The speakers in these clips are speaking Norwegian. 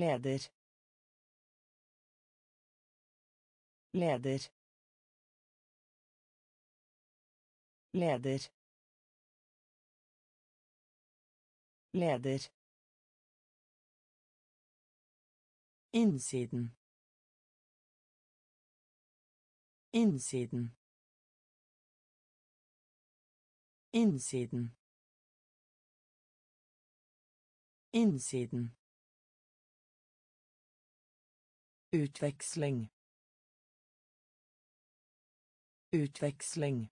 leder leder leder leder innsiden innsiden innsiden innsiden Utveksling. Utveksling.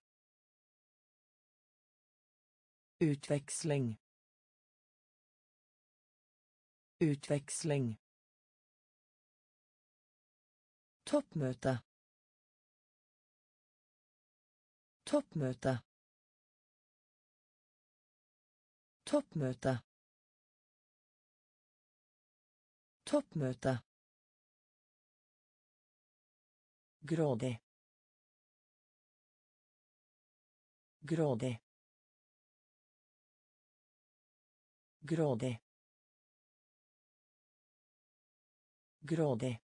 Utveksling. Utveksling. Toppmøte. Toppmøte. Toppmøte. Toppmøte. Grådig. Grådig. Grådig. Grådig.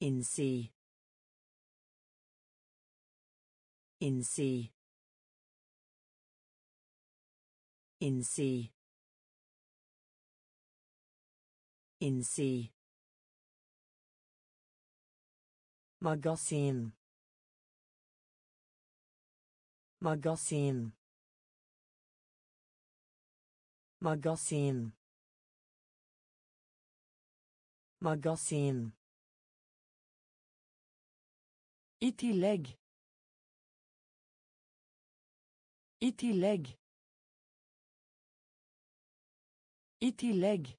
Innsi. Innsi. Innsi. Innsi. Magasin. Magasin. Magasin. Magasin. I tillegg. I tillegg. I tillegg.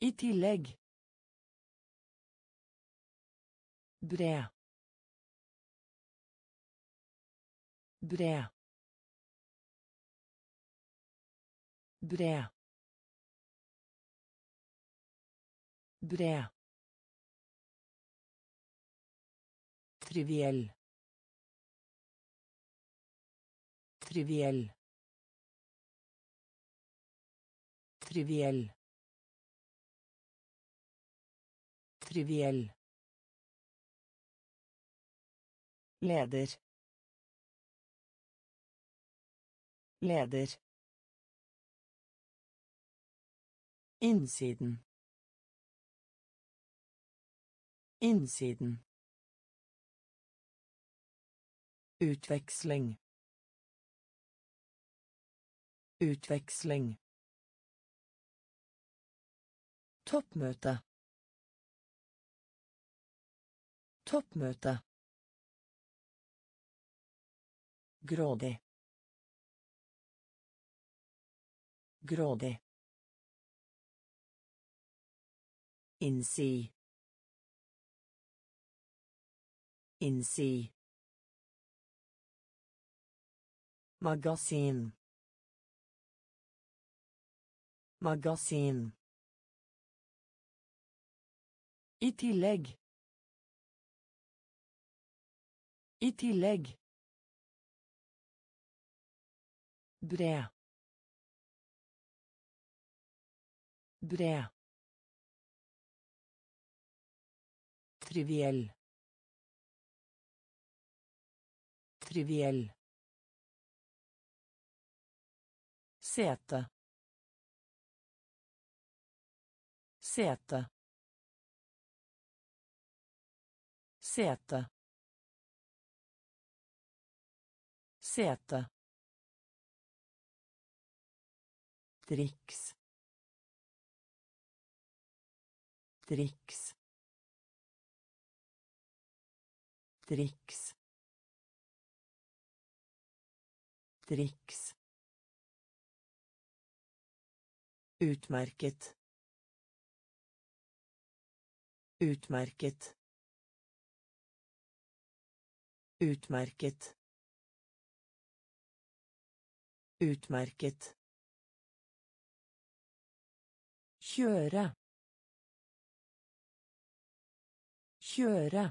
I tillegg. Bred. Bred. Bred. Bred. Triviell. Triviell. Triviell. Triviell. Leder. Leder. Innsiden. Innsiden. Utveksling. Utveksling. Toppmøte. Toppmøte Grådig. Grådig. Innsi. Innsi. Magasin. Magasin. I tillegg. I tillegg. Bred. Bred. Triviell. Triviell. Sete. Sete. Sete. Sete. Triks triks triks triks utmerket. Utmerket. Utmerket. Utmerket kjøre kjøre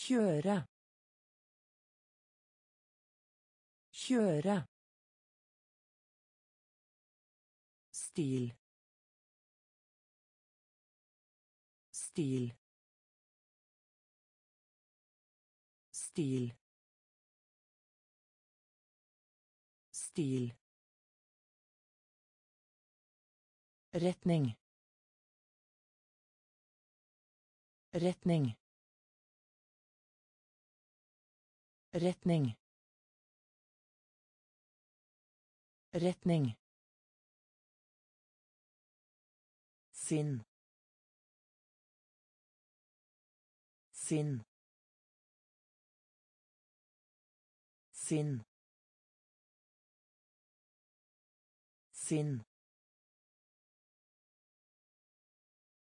kjøre Kjøre. Stil. Stil. Stil. Stil. Retning. Retning. Retning. Retning. Sinn. Sinn. Sinn. Sinn.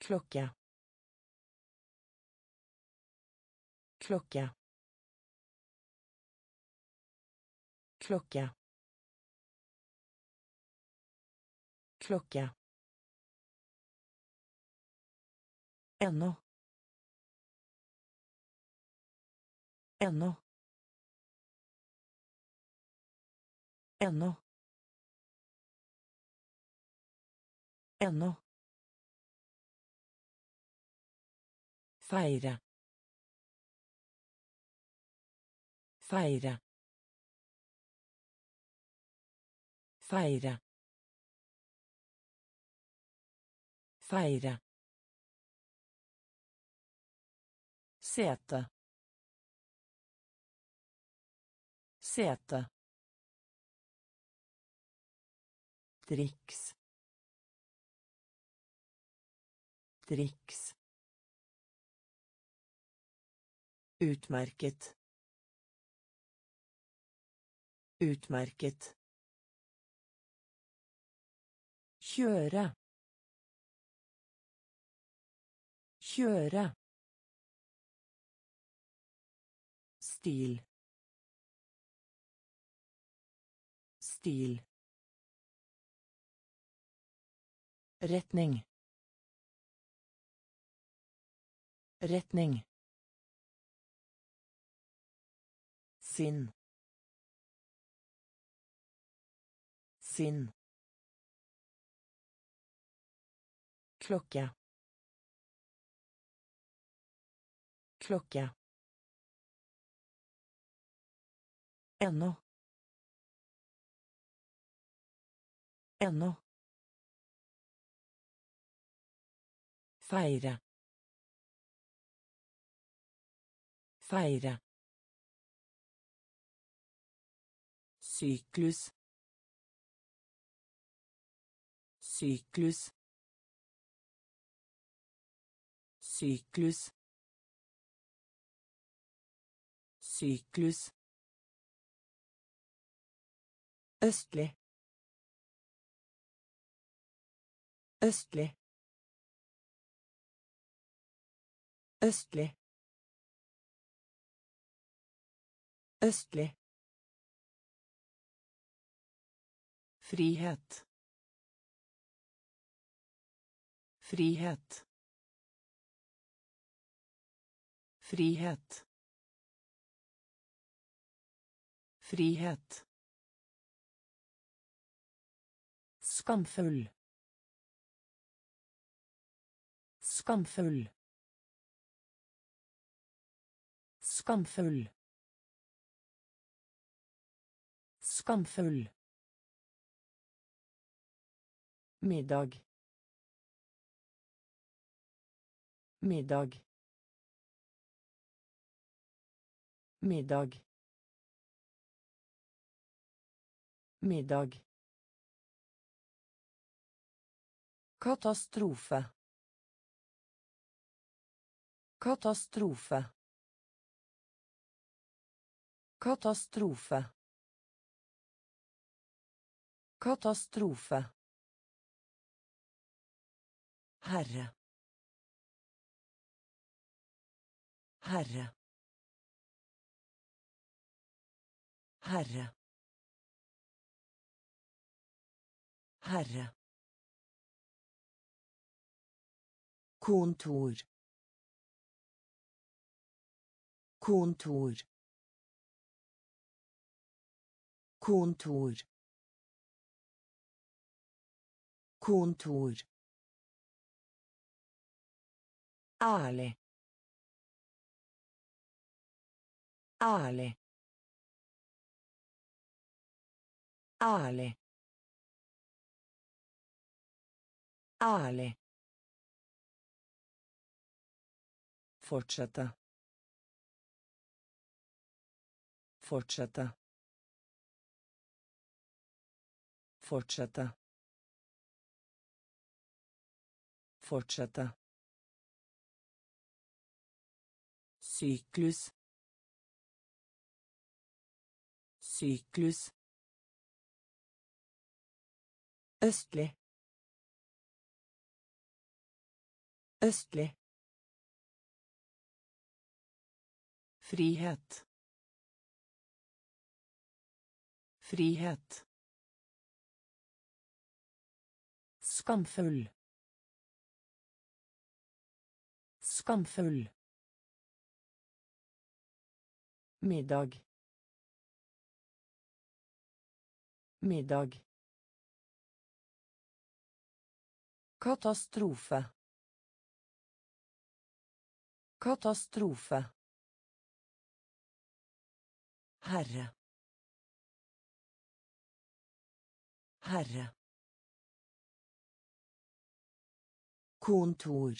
Klokke klokke klokke klokke Ennå. Ennå. Ennå. Ennå. Feire. Feire. Feire. Feire. Sete. Sete. Triks. Triks. Utmerket. Utmerket. Kjøre. Kjøre. Stil. Stil. Retning. Retning. Sinn. Sinn. klokke klokke Ennå. Ennå. Feire. Syklus. Syklus. Syklus. Syklus. Østlig. Østlig. Østlig. Østlig. Frihet. Frihet. Frihet. Frihet. Skamfull. Skamfull. Skamfull. Skamfull. Middag. Middag. Middag. Middag. Katastrofe. Katastrofe. Katastrofe. Katastrofe. Herre. Herre. Herre. Herre. kontor kontor kontor kontor Ale. Ale. Ale. Ale. Fortsette. Fortsette. Fortsette. Fortsette. Syklus. Syklus. Østlig. Østlig. Frihet. Frihet. Skamfull. Skamfull. Middag. Middag. Katastrofe. Katastrofe. Herre. Herre. Kontor.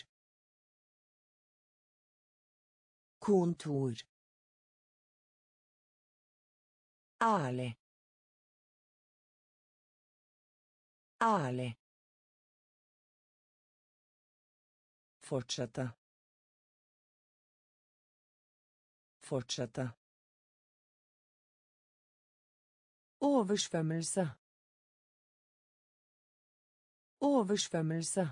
Kontor. Ærlig. Ærlig. Fortsette. Fortsette. Oversvømmelse. Oversvømmelse.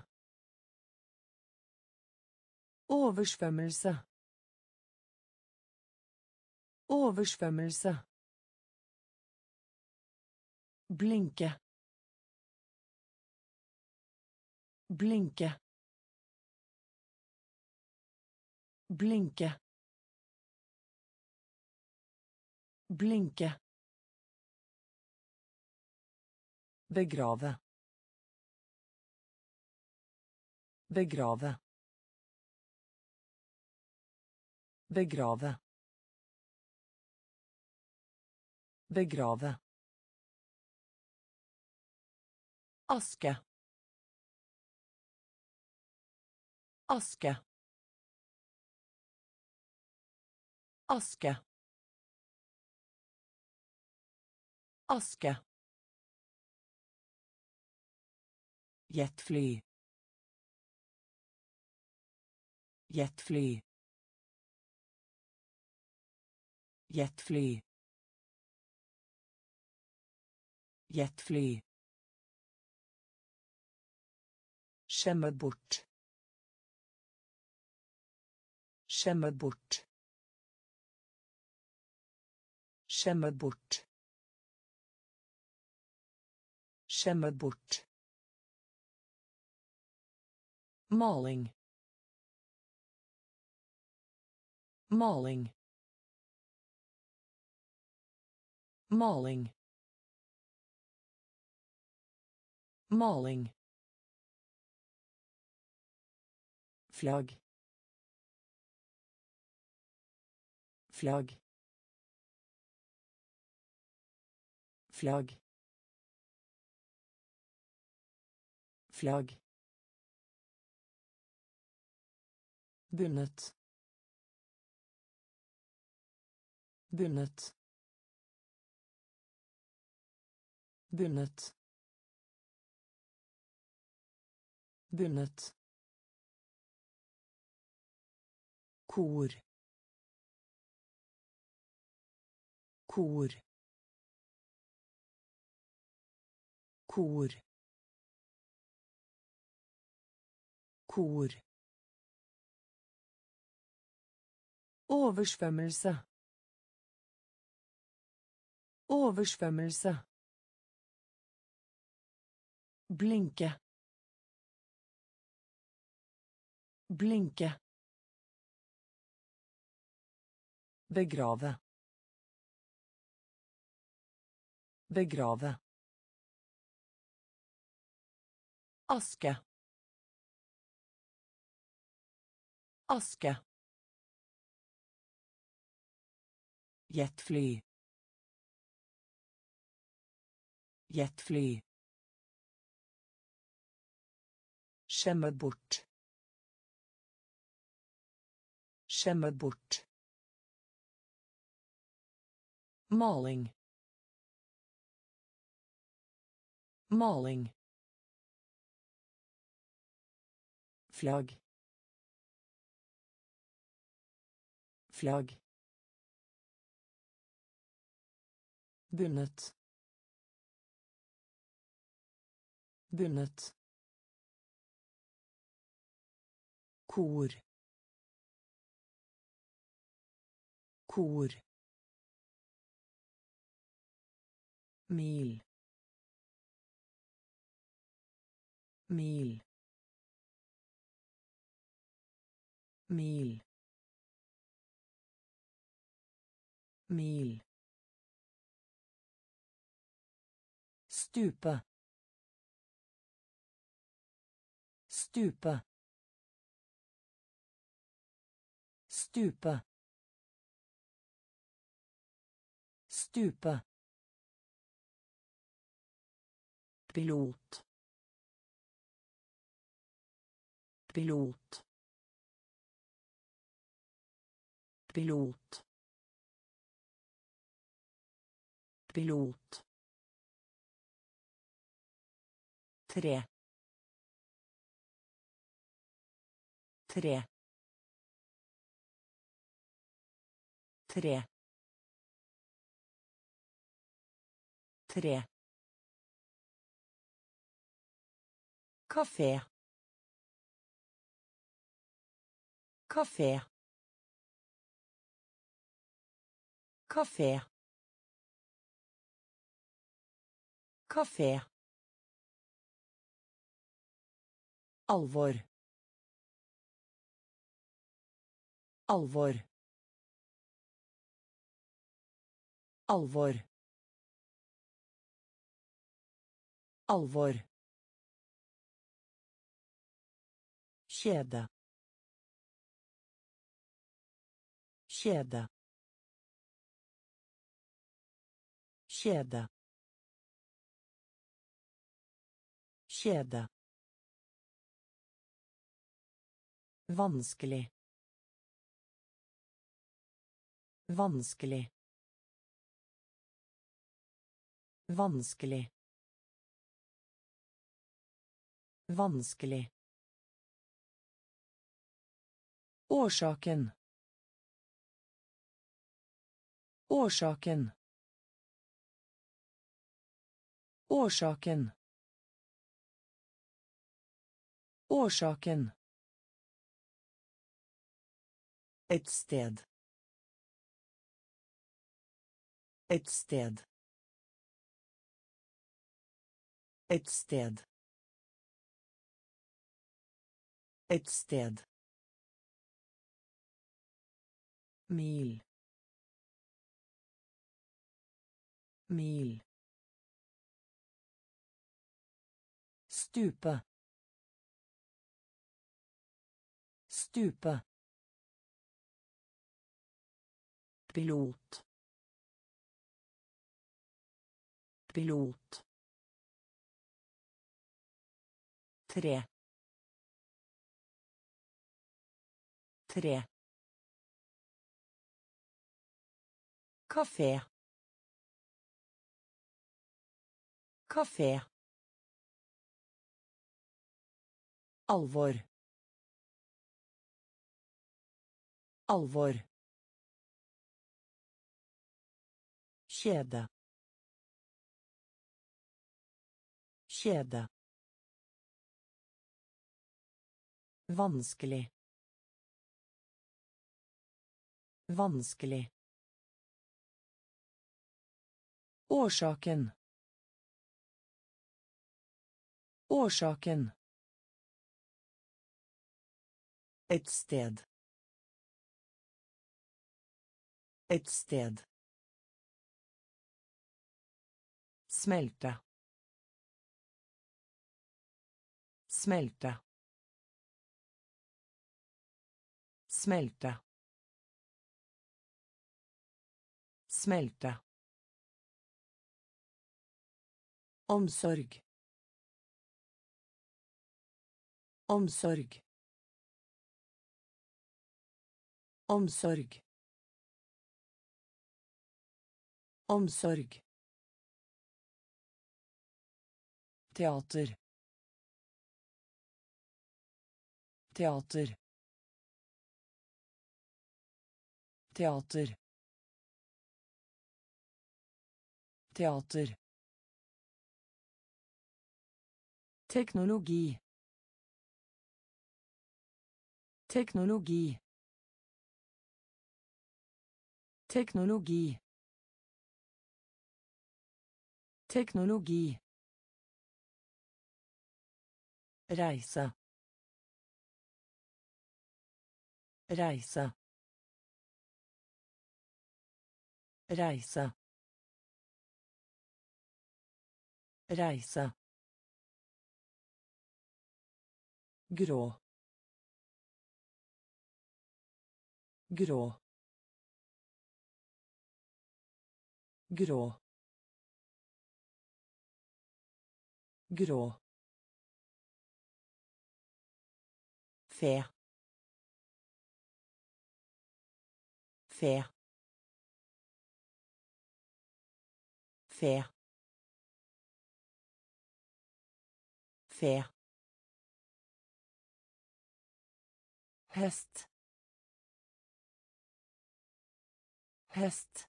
Oversvømmelse. Oversvømmelse. Blinke. Blinke. Blinke. Blinke. Begrave. Begrave. Begrave. Begrave. Aske. Aske. Aske. Aske. Jetfly. Jetfly. Jetfly. Jetfly. Skjemme bort. Skjemme bort. Skjemme bort. Skjemme bort. Maling. Maling. Maling. Maling. Flagg. Flagg. Flagg. Flagg. Bundet. Bundet. Bundet. Bundet kor kor kor kor Oversvømmelse. Oversvømmelse. Blinke. Blinke. Begrave. Begrave. Aske. Aske. Jetfly. Jetfly. Skjemme bort. Skjemme bort. Maling. Maling. Flagg. Flagg. bundet bundet kor kor mil mil mil mil Stupe. Stupe. Stupe. Stupe. Pilot. Pilot. Pilot. Pilot. tre tre tre tre kafé kafé kafé kafé Alvor. Alvor. Alvor. Alvor. Kjede. Kjede. Kjede. Kjede. Vanskelig. Vanskelig. Vanskelig. Vanskelig. Årsaken. Årsaken. Årsaken. Årsaken. Et sted. Et sted. Et sted. Et sted. Mil. Mil. Stupe. Stupe. pilot pilot tre tre kafé kafé alvor alvor Kjede. Kjede. Vanskelig. Vanskelig. Årsaken. Årsaken. Et sted. Et sted. Smelte. Smelte. Smelte. Smelte. Omsorg. Omsorg. Omsorg. Omsorg. Teater. Teater. Teater. Teater. Teknologi. Teknologi. Teknologi. Teknologi. Reise. Reise. Reise. Reise. Grå. Grå. Grå. Grå. Fe. Fe. Fe. Fe hest hest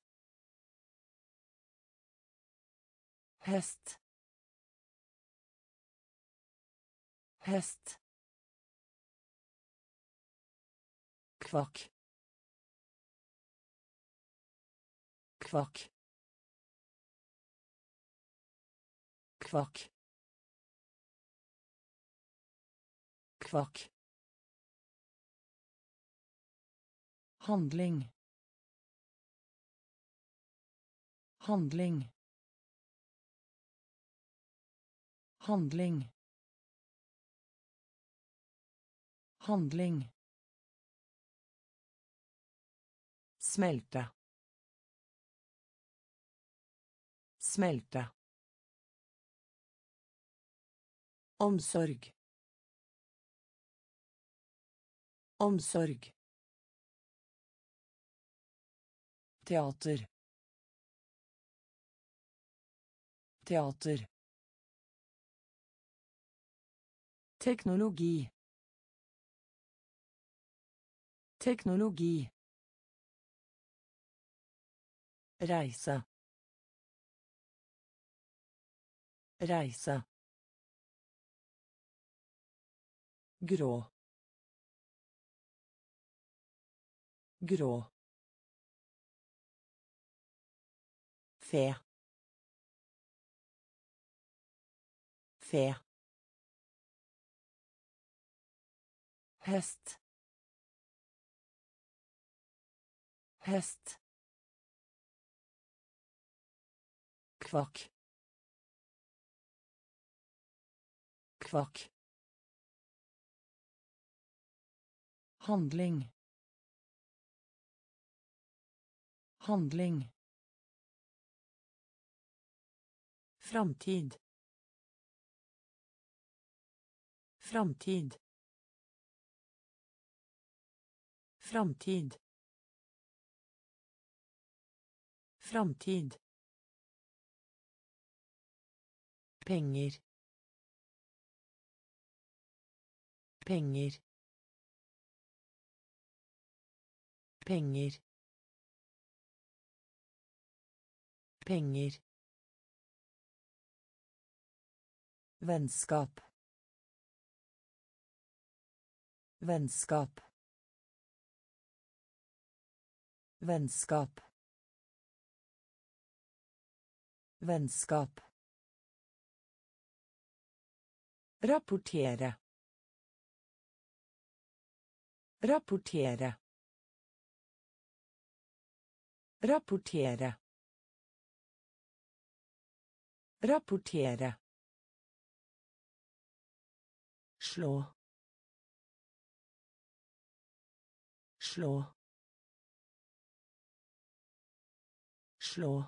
hest hest kvakk. Kvakk. Kvakk. Kvakk Handling. Handling. Handling. Handling. Smelte. Smelte. Omsorg. Omsorg. Teater. Teater. Teknologi. Teknologi. Reise. Reise. Grå. Grå. Fe. Fe. Hest. Hest. Kvakk. Kvakk. Handling. Handling. Framtid. Framtid. Framtid. Framtid. Penger. Penger. Penger. Penger. Vennskap. Vennskap. Vennskap. Vennskap. Rapportere. Rapportere. Rapportere. Rapportere. Slå. Slå. Slå.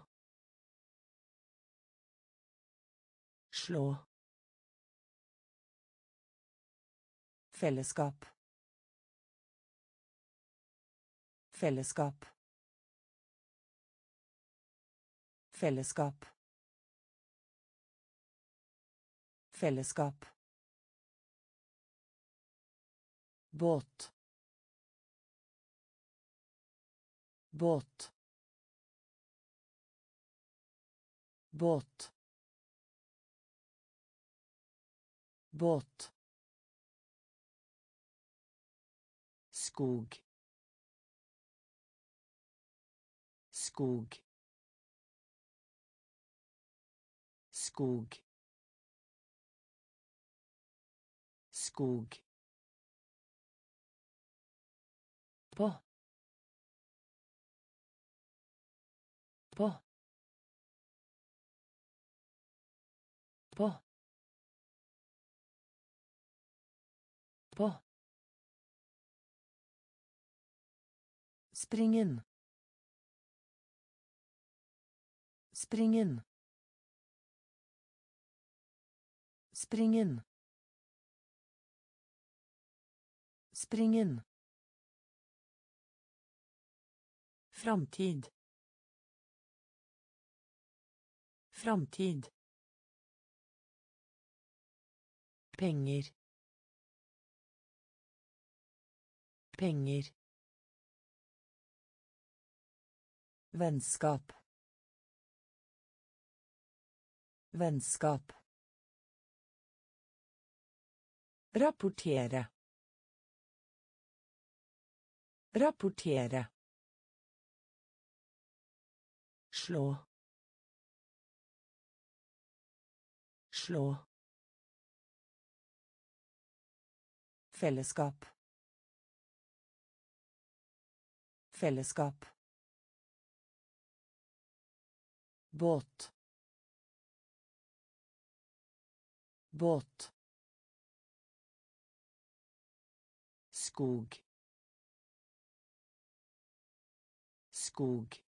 Slå. Fellesskap. Fellesskap. Fellesskap. Fellesskap. Båt. Båt. Båt. Båt. Skog. Skog. Skog. Skog på. På. På. På. Spring inn. Spring inn. Framtid. Framtid. Penger. Penger. Vennskap. Vennskap. Rapportere. Rapportere. Slå. Slå. Fellesskap. Fellesskap. Båt. Båt. Skog. Skog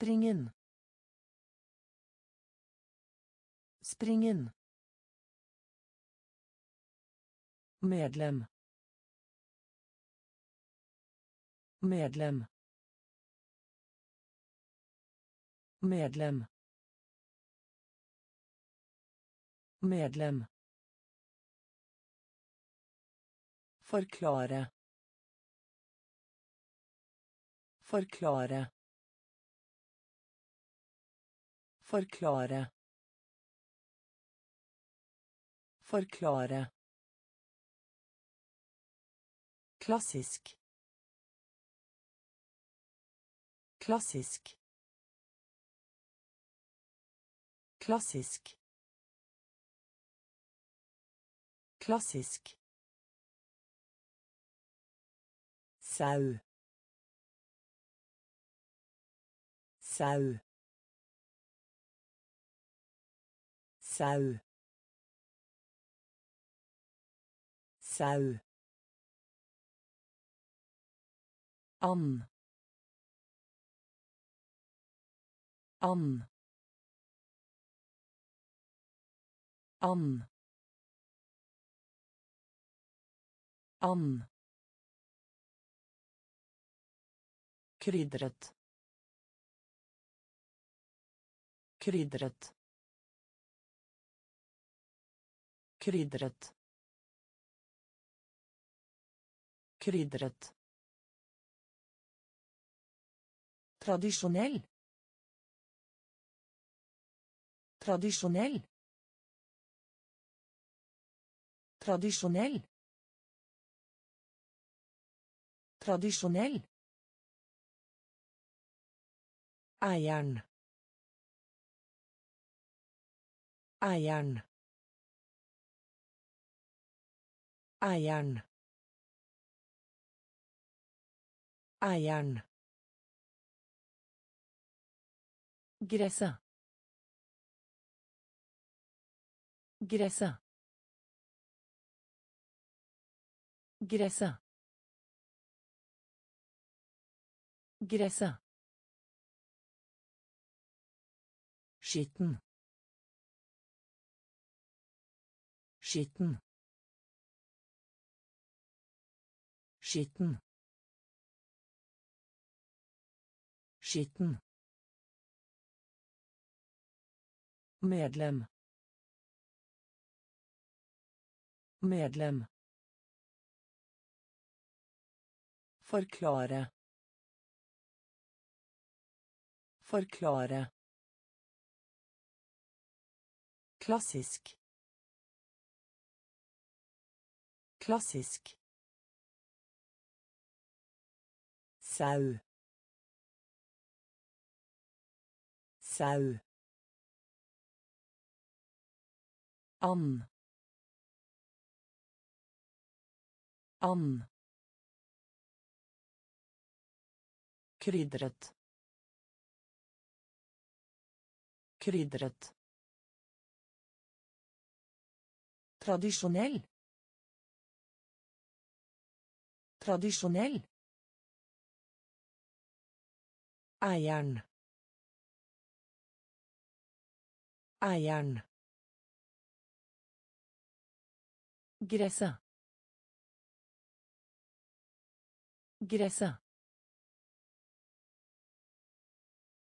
Spring Springen. Medlem. Medlem. Medlem. Medlem. Forklare. Forklare. Forklare. Forklare. Klassisk. Klassisk. Klassisk. Klassisk. sau sau sau sau and and and and krydret krydret krydret krydret tradisjonell tradisjonell tradisjonell tradisjonell Eieren. Eieren. Eieren. Eieren. Gresset. Gresset. Gresset. Gresset. Skitten. Skitten. Skitten. Skitten. Medlem. Medlem. Forklare. Forklare. Klassisk. Klassisk. Sau. Sau. And. And. Krydret. Krydret. Tradisjonell. Tradisjonell. Eieren. Eieren. Gresset. Gresset.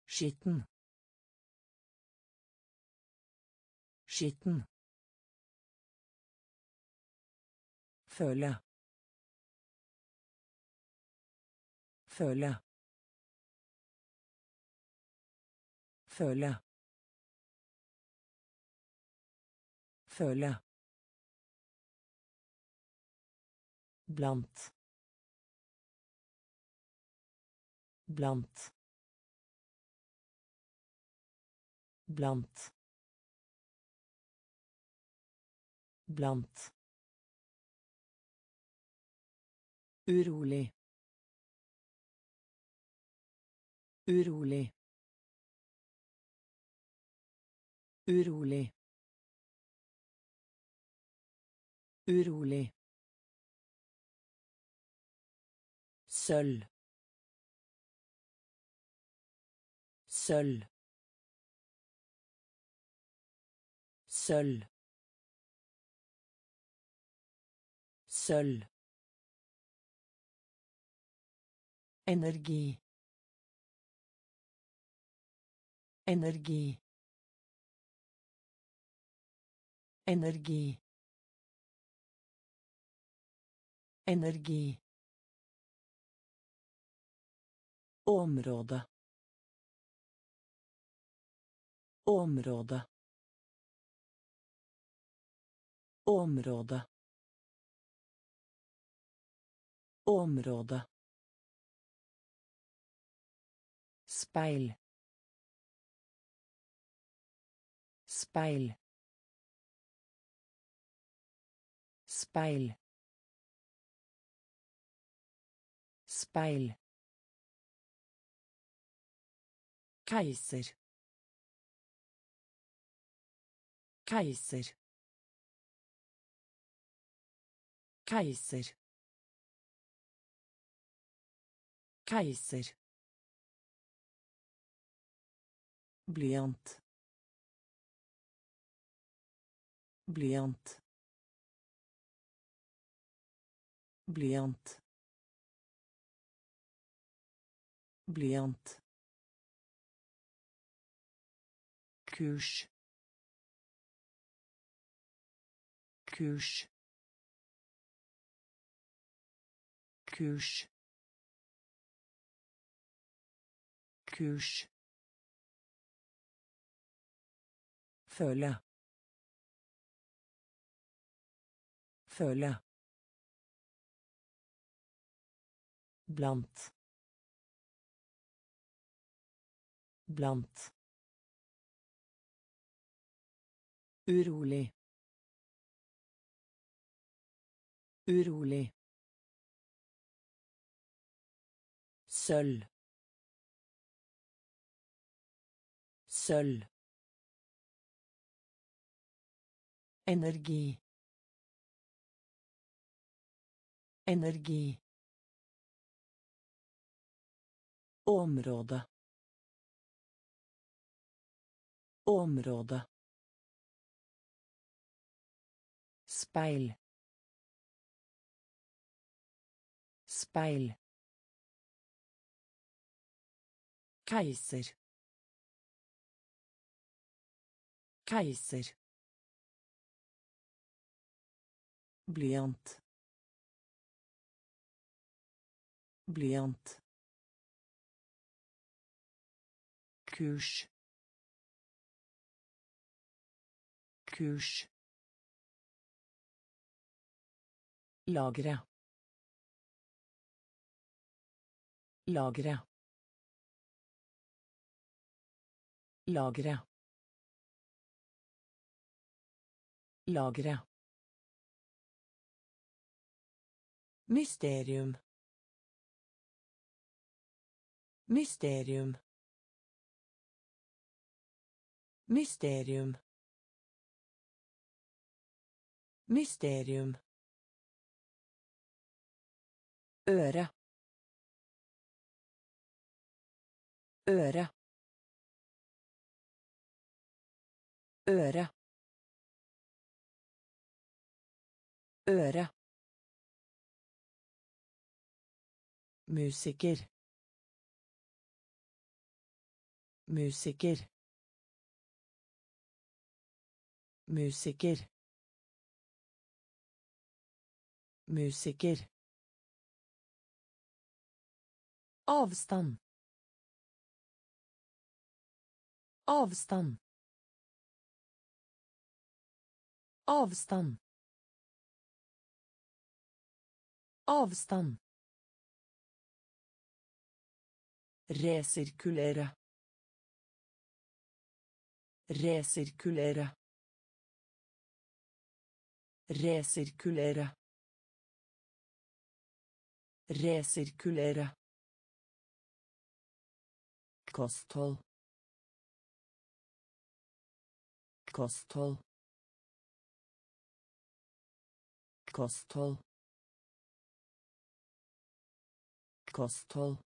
Skitten. Skitten. Føle. Føle. Føle. Føle. Blant. Blant. Blant. Blant. Urolig. Urolig. Urolig. Urolig. Sølv. Sølv. Sølv. Sølv. Energi. Energi. Energi. Energi. Område. Område. Område. Område. Speil. Speil. Speil. Speil. Keiser. Keiser. Keiser. Keiser. Blyant. Blyant. Blyant. Blyant. kurs kurs kurs kurs føle føle blant blant Urolig. Urolig. Sølv. Sølv. Energi. Energi. Område. Område. Speil. Speil. Keiser. Keiser. Blyant. Blyant. Kurs. Kurs. Lagre. Lagre. Lagre. Lagre. Mysterium. Mysterium. Mysterium. Mysterium. Øre. Øre. Øre. Øre. Musiker. Musiker. Musiker. Musiker. Avstand. Avstand. Avstand. Avstand. Resirkulere. Resirkulere. Resirkulere. Resirkulere. Kosthold. Kosthold. Kosthold. Kosthold.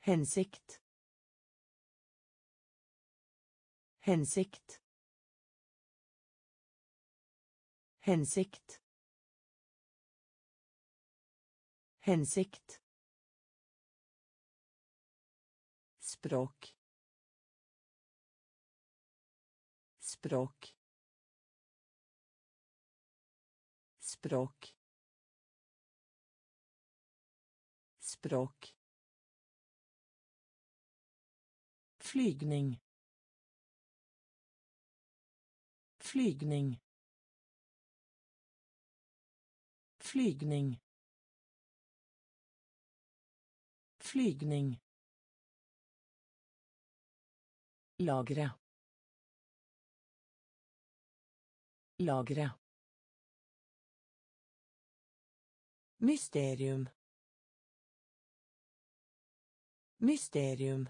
Hensikt. Hensikt. Hensikt. Hensikt. Språk. Språk. Språk. Språk. Flygning. Flygning. Flygning. Flygning. Lagre. Lagre. Mysterium. Mysterium.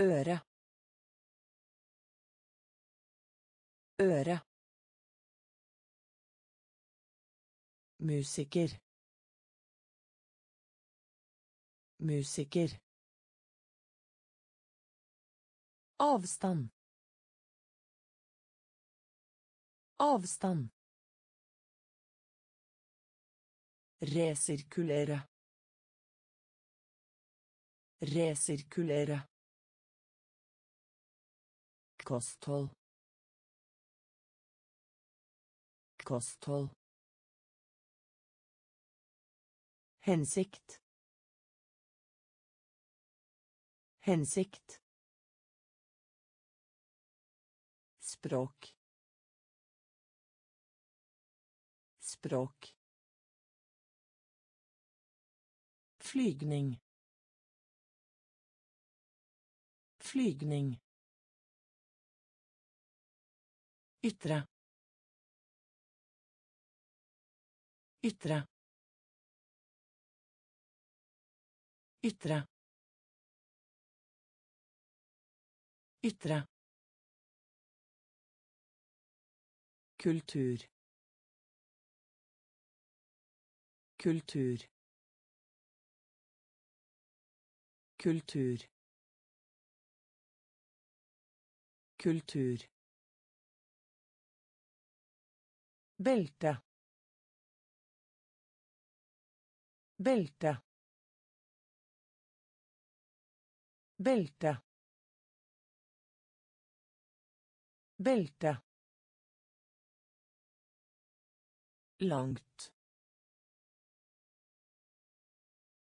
Øre. Øre. Musiker. Musiker. Avstand. Avstand. Resirkulere. Resirkulere. Kosthold. Kosthold. Hensikt. Hensikt. Språk. Språk. Flygning. Flygning. Ytre. Ytre. Ytre. Ytre. kultur. Kultur. Kultur. Kultur. Belte. Belte belte belte langt.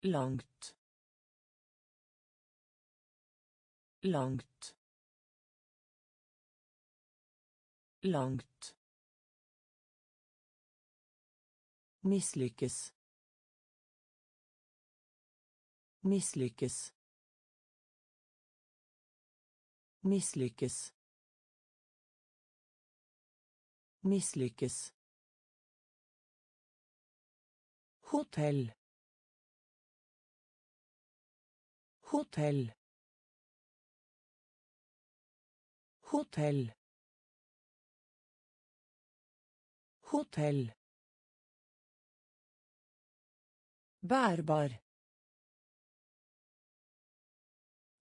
Langt. Langt. Langt. Mislykkes. Mislykkes. Mislykkes. Mislykkes. Hotell. Hotell. Hotell. Hotell. Bærbar.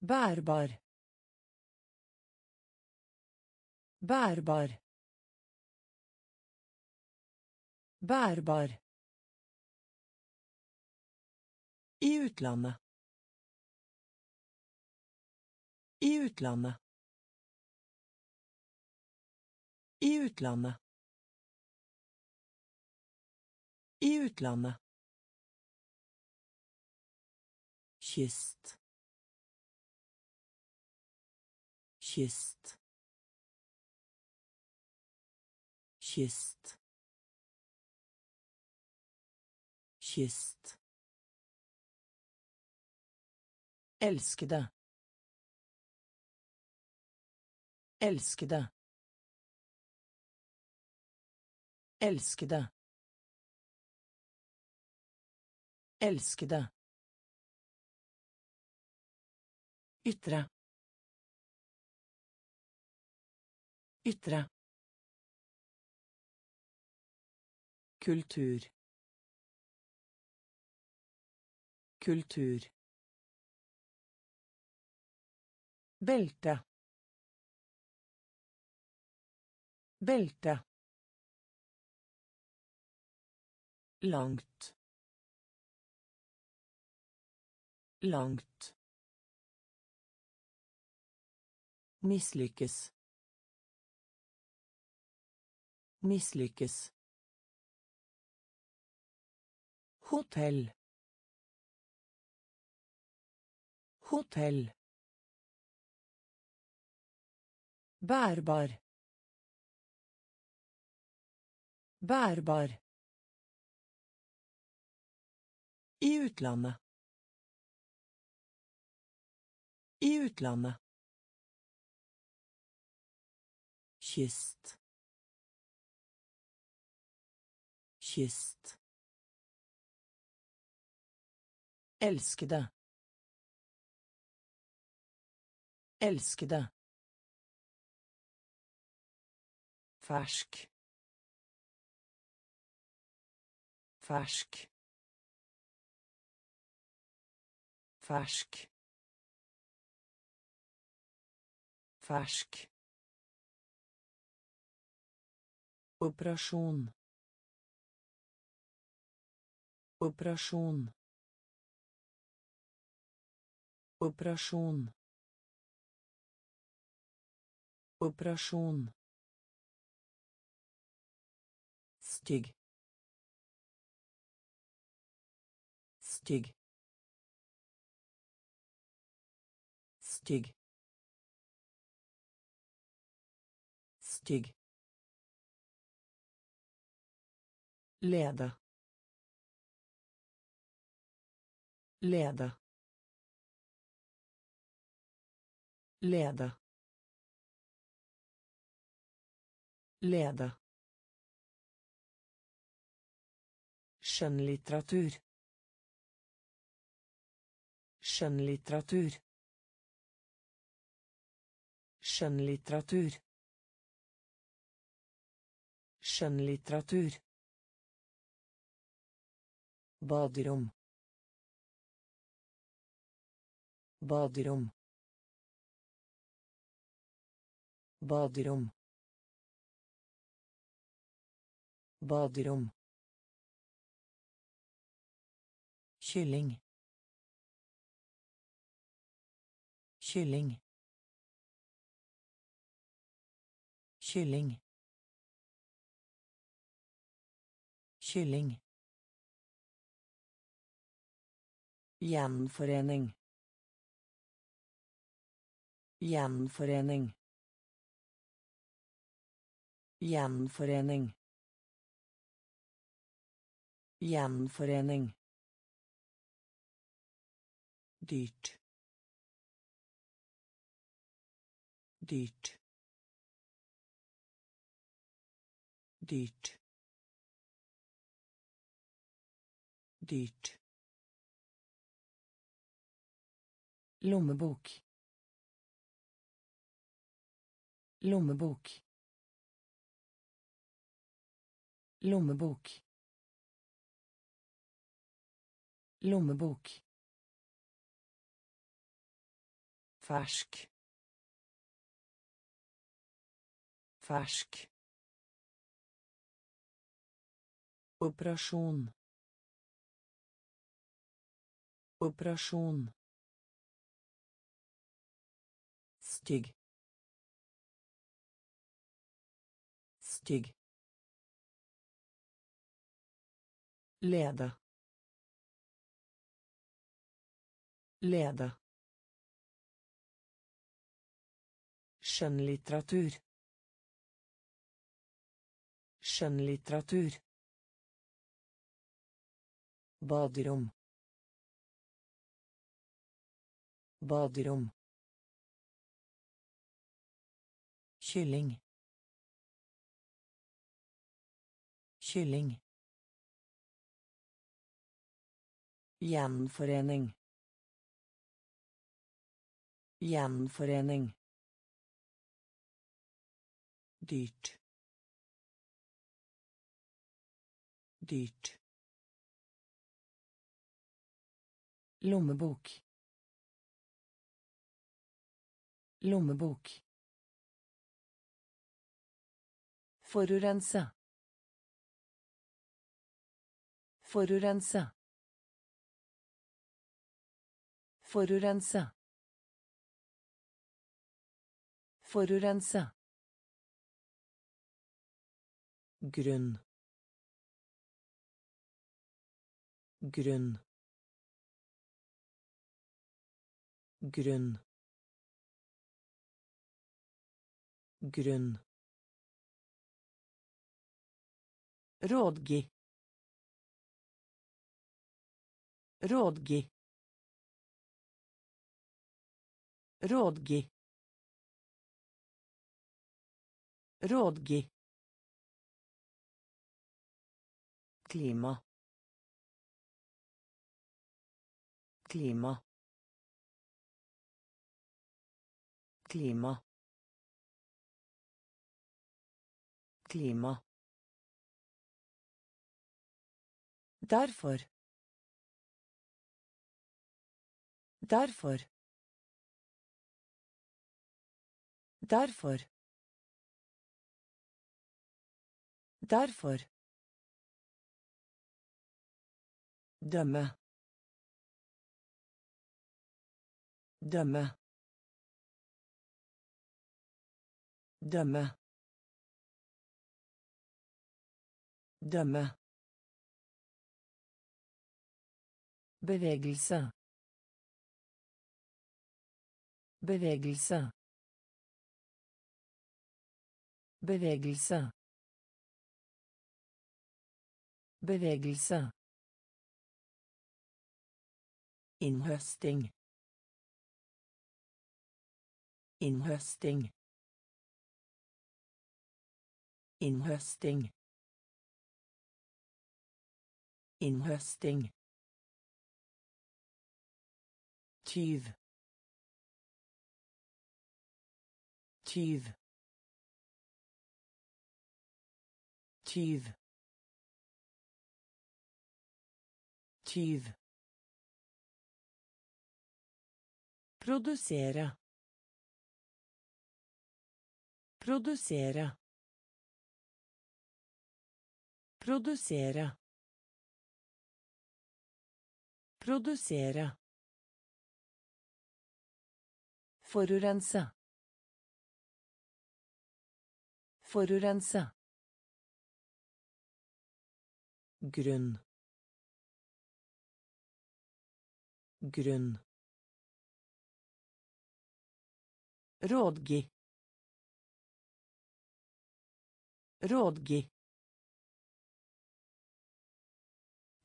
Bærbar. Bærbar. Bærbar. I utlandet. I utlandet. I utlandet. I utlandet. kyst kyst kyst kyst elskede. Elskede. Elskede. Elskede. Ytre. Ytre. Kultur. Kultur. Belte. Belte. Langt. Langt. Mislykkes. Mislykkes. Hotell. Hotell. Bærbar. Bærbar. I utlandet. I utlandet. kyst kyst elskede. Elskede. Fersk. Fersk. Fersk. Fersk. Operasjon. Operasjon. Operasjon. Operasjon. Stygg. Stygg. Stygg. Stygg. Lede. Lede. Lede. Lede. Skjønnlitteratur. Skjønnlitteratur. Skjønnlitteratur. Skjønnlitteratur. Baderom. Baderom. Baderom. Baderom. kylling kylling kylling kylling Gjenforening. Gjenforening. Gjenforening. Gjenforening. dyrt. Dyrt. Dyrt. Dyrt. Lommebok. Lommebok lommebok. Lommebok. Fersk. Fersk. Operasjon. Operasjon. Stygg. Stygg lede lede Skjønnlitteratur. Skjønnlitteratur. Baderom. Baderom. Kylling. Kylling. Gjenforening. Gjenforening. Dyrt. Dyrt. Lommebok. Lommebok. Forurense. Forurense forurense. Forurense. Grunn. Grunn. Grunn. Grunn. Rådgi. Rådgi rådgi. Rådgi. Klima. Klima. Klima. Klima. Derfor. Derfor. Derfor. Derfor. dømme. Dømme. Dømme. Dømme. Bevegelse. Bevegelse bevegelse bevegelse Innhøsting. Innhøsting. Innhøsting. Innhøsting. Tyv. Tyv. Tyv. Tyv. Produsere. Produsere. Produsere. Produsere. Forurense. Forurense. Grunn. Grunn. Rådgi. Rådgi.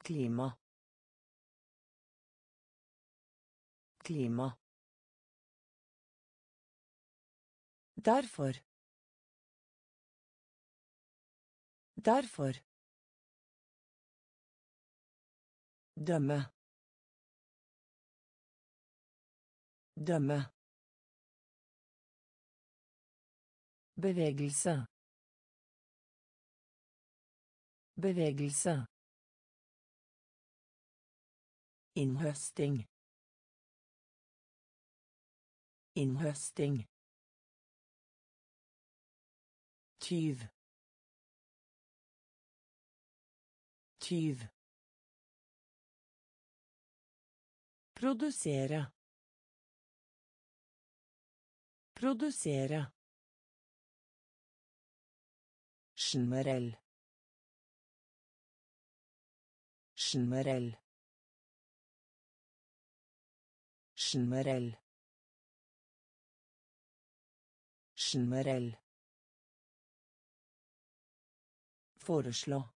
Klima. Klima. Derfor. Derfor. Dømme. Dømme. Bevegelse. Bevegelse. Innhøsting. Innhøsting. Tyv. Tyv. Produsere. Produsere. Generell. Generell. Generell. Generell. Foreslå.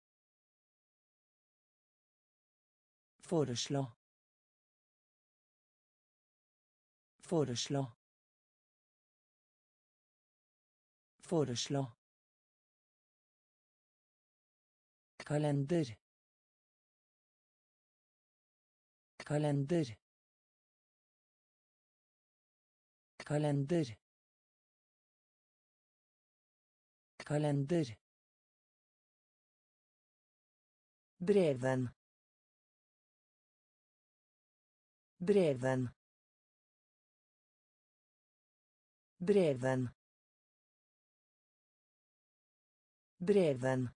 Foreslå. Foreslå. Foreslå. Kalender. Kalender. Kalender. Kalender. Breven. Breven. Breven. Breven.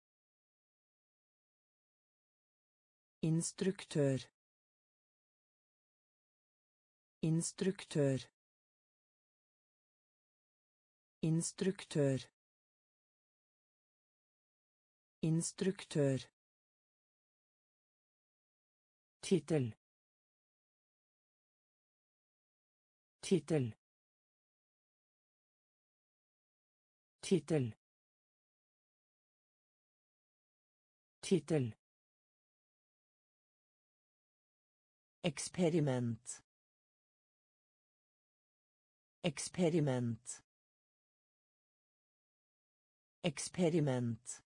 Instruktør. Instruktør. Instruktør. Instruktør. Tittel. Tittel. Tittel. Tittel. Eksperiment. Eksperiment. Eksperiment.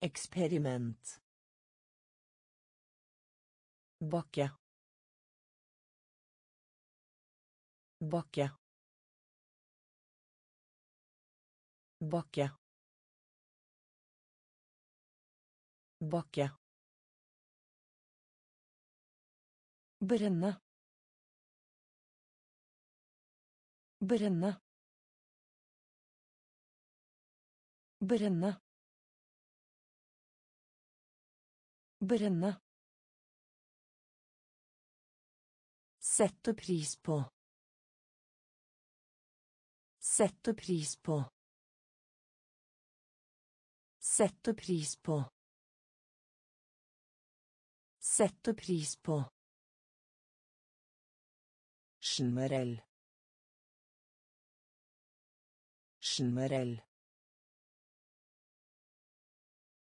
Eksperiment. Bakke. Bakke. Bakke. Bakke. Brenne. Brenne. Brenne. Brenne. Sette pris på. Sette pris på. Sette pris på. Sette pris på. Generell. Generell.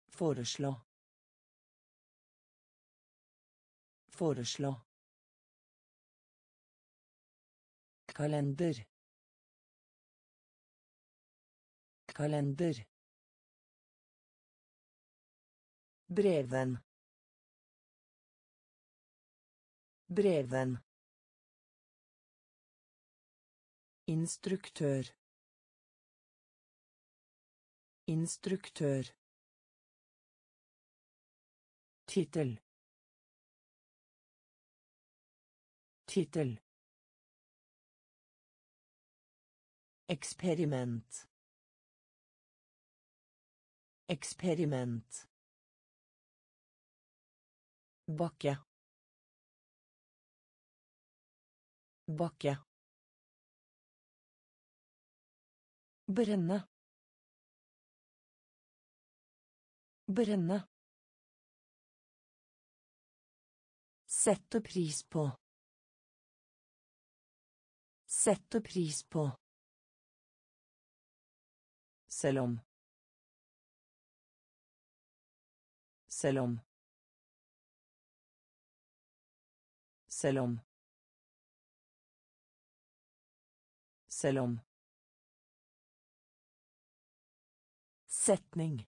Foreslå. Foreslå. Kalender. Adventskalender. Breven. Breven. Instruktør. Instruktør. Tittel. Tittel. Eksperiment. Eksperiment. Bakke. Bakke. Brenne. Brenne. Sette pris på. Sette pris på. Selv om. Selv om. Selv om. Selv om. Setning.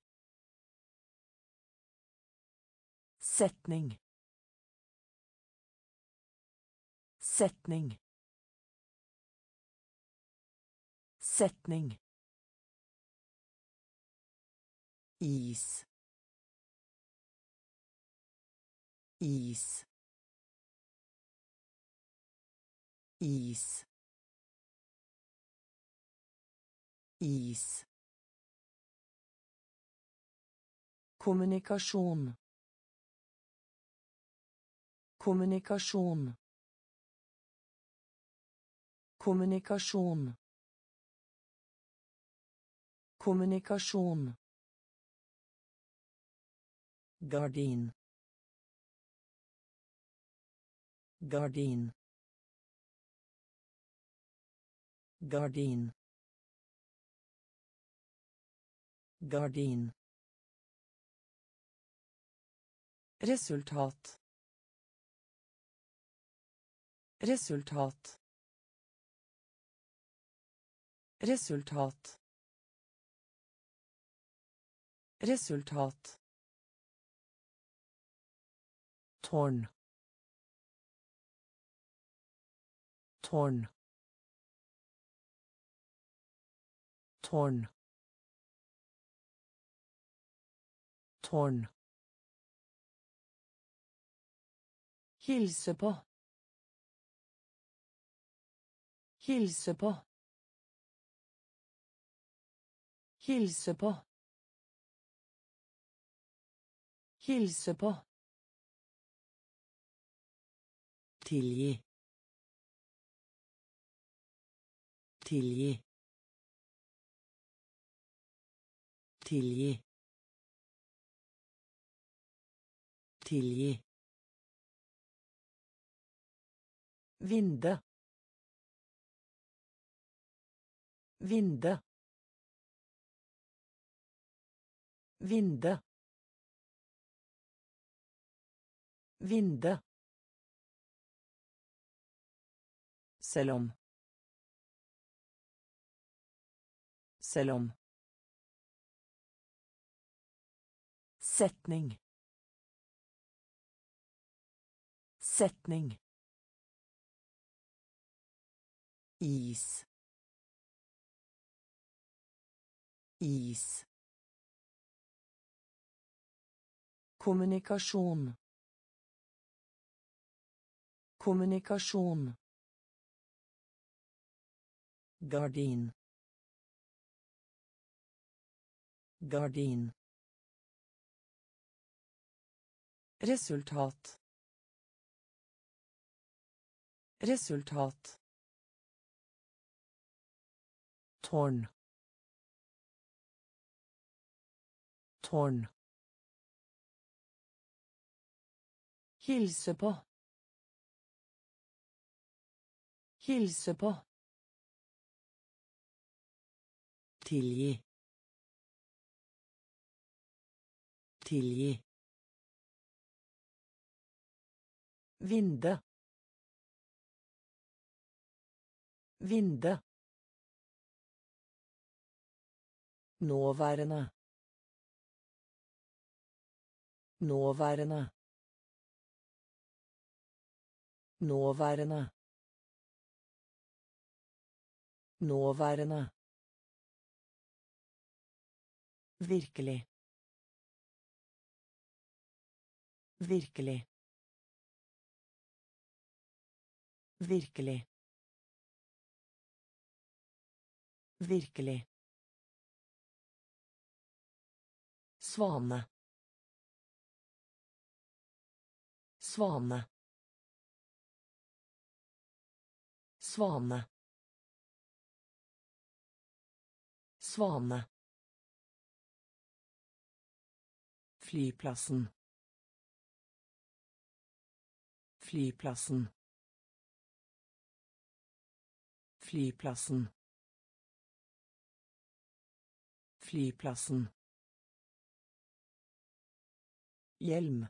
Setning. Setning. Setning. Is. Is. Is. Is. Kommunikasjon. Kommunikasjon. Kommunikasjon. Kommunikasjon. Gardin. Gardin. Gardin. Gardin. Resultat. Resultat. Resultat. Resultat. Tårn. Tårn. Tårn. Tårn. Hilse på. Hilse på. Hilse på. Hilse på. Tilgi. Tilgi. Tilgi. Tilgi. Vinde. Vinde. Vinde. Vinde. Selv om. Selv om. Setning. Setning. Is. Is. Kommunikasjon. Kommunikasjon. Gardin. Gardin. Resultat. Resultat. Tårn. Tårn. Hilse på. Hilse på. Tilgi. Tilgi. Vinde. Vinde. Nåværende. Nåværende. Nåværende. Nåværende. Virkelig. Virkelig. Virkelig. Virkelig. Svane. Svane. Svane. Svane. Flyplassen. Flyplassen. Flyplassen. Flyplassen. Hjelm.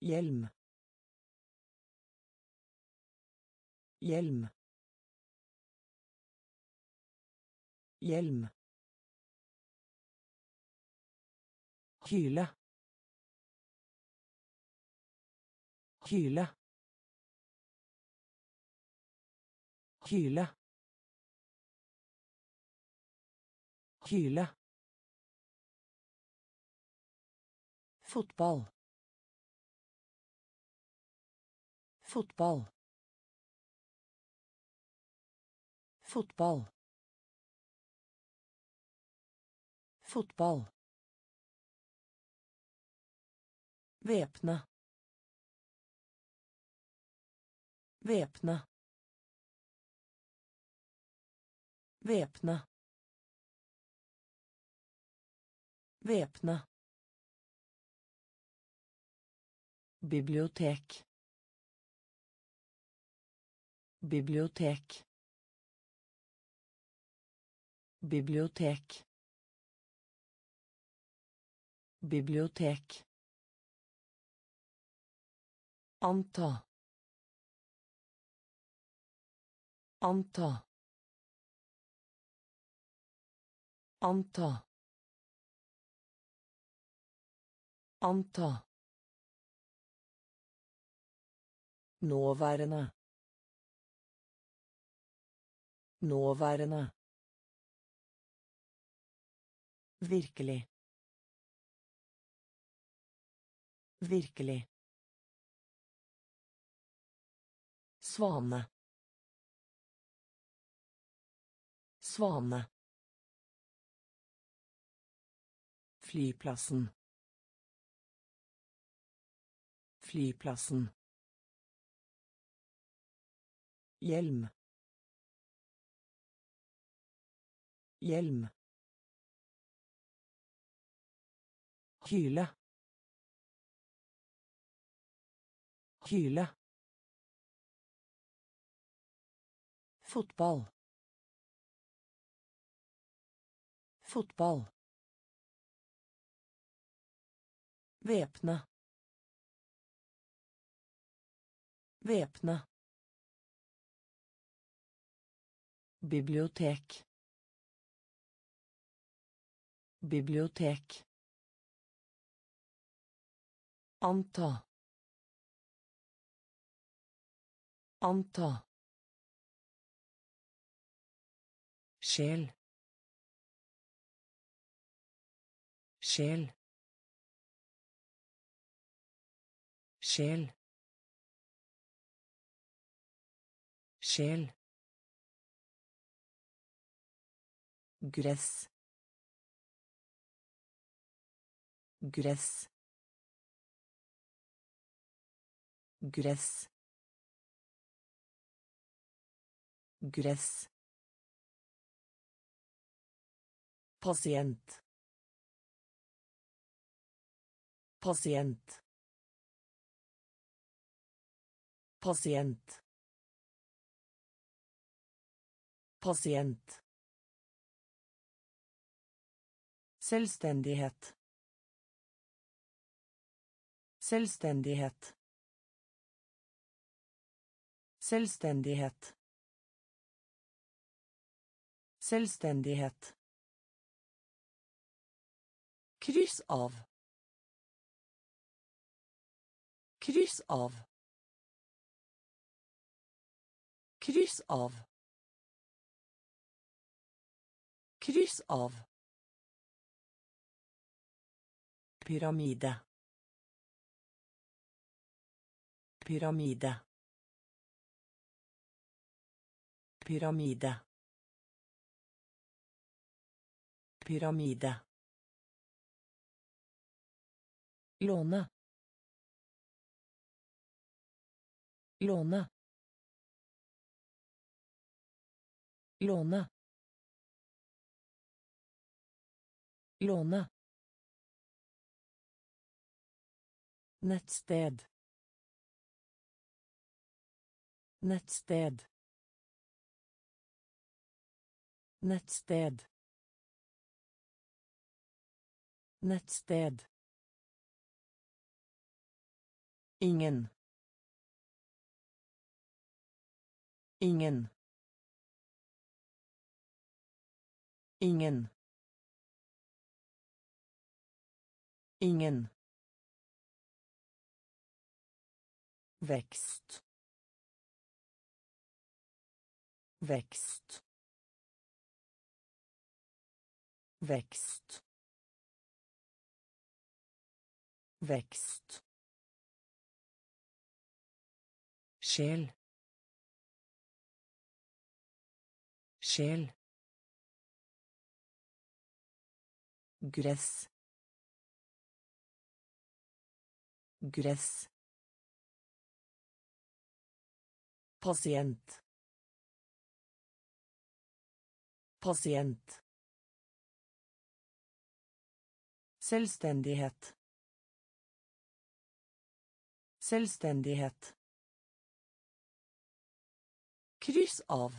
Hjelm. Hjelm. Hjelm. Kyle. Kyle. Kyle. Kyle. Fotball. Fotball. Fotball. Fotball. Væpne. Væpne. Væpne. Væpne. Bibliotek. Bibliotek. Bibliotek. Bibliotek. Anta. Anta. Anta. Anta. Nåværende. Nåværende. Virkelig. Virkelig. Svane. Svane. Flyplassen. Flyplassen. Hjelm. Hjelm. Kyle. Kyle. Fotball. Fotball. Væpne. Væpne. Bibliotek. Bibliotek. Anta. Anta. Sjel. Sjel. Sjel. Sjel. Gress. Gress. Gress. Gress. Pasient. Pasient. Pasient. Pasient. Selvstendighet. Selvstendighet. Selvstendighet. Selvstendighet. Kryss av. Kryss av. Kryss av. Kryss av. Pyramide. Pyramide. Pyramide. Pyramide. Låne. Låne. Låne. Låne. Nettsted. Nettsted. Nettsted. Nettsted. Ingen. Ingen. Ingen. Ingen. Vekst. Vekst. Vekst. Vekst. Sjel. Sjel. Gress. Gress. Pasient. Pasient. Selvstendighet. Selvstendighet. Kryss av.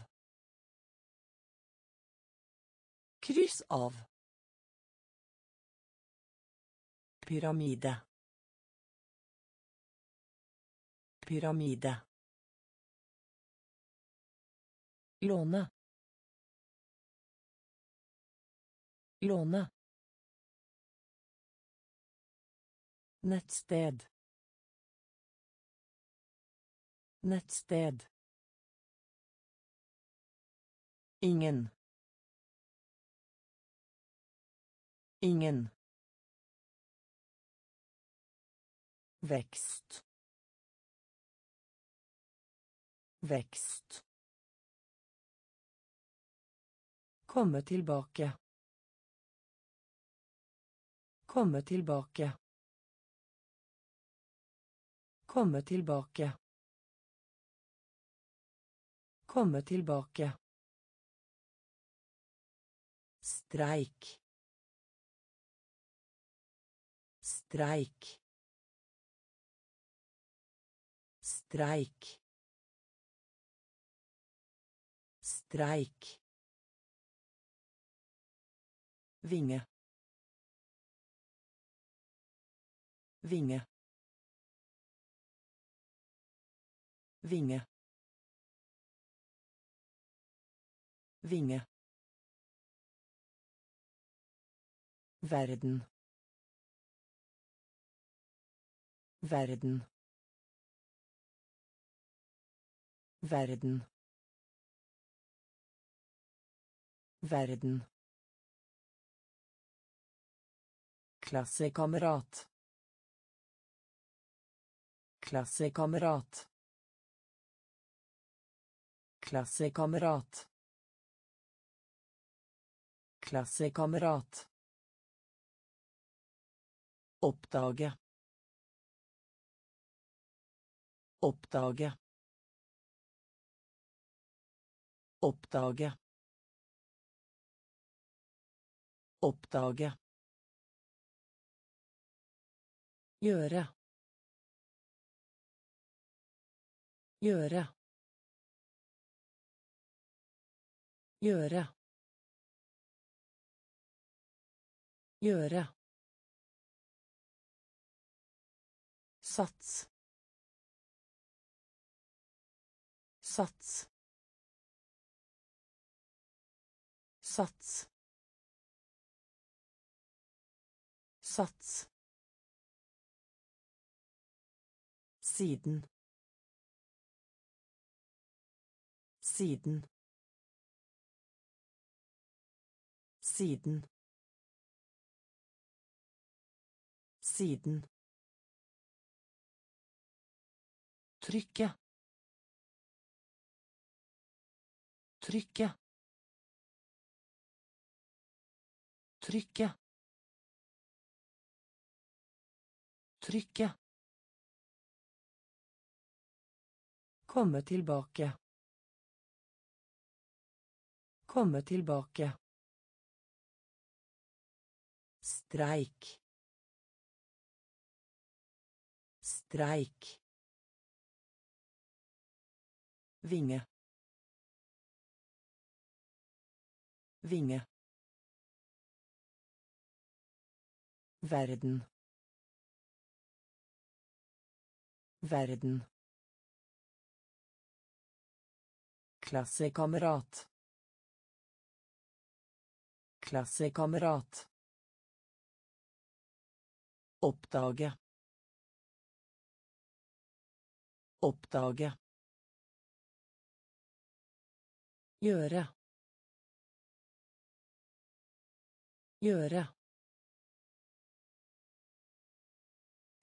Kryss av. Pyramide. Pyramide. Låne. Låne. Nettsted. Nettsted. Ingen. Ingen. Växt. Vekst. Komme tilbake. Komme tilbake. Komme tilbake. Komme tilbake. Streik. Streik. Streik. Streik. Vinge. Vinge. Vinge. Vinge. Verden. Verden. Verden. Verden. Klassekamerat. Klassekamerat. Klassekamerat. Klassekamerat. Oppdage. Oppdage. Oppdage. Oppdage. Gjøre. Gjøre. Gjøre. Gjøre. Sats. Sats. Sats. Sats. Siden. Siden. Siden. Siden. Trykke. Trykke. Trykke. Trykke. Komme tilbake. Komme tilbake. Streik. Streik. Vinge. Vinge. Verden. Verden. Klassekamerat. Klassekamerat. Oppdage. Oppdage. Gjøre. Gjøre.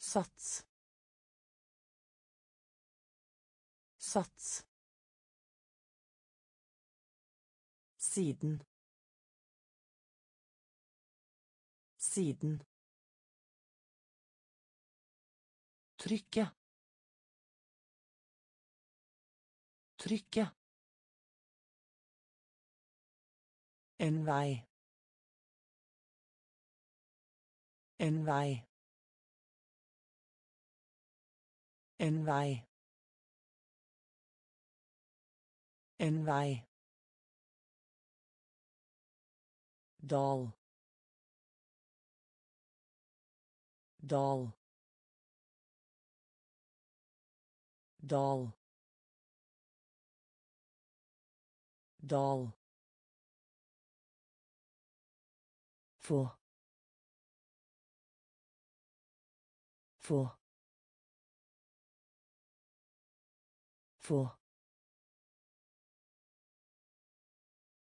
Sats. Sats. Siden. Siden. Trykke. Trykke. En vei. En vei. En vei. En vei. Dal. Dal. Dal. Dal. Få.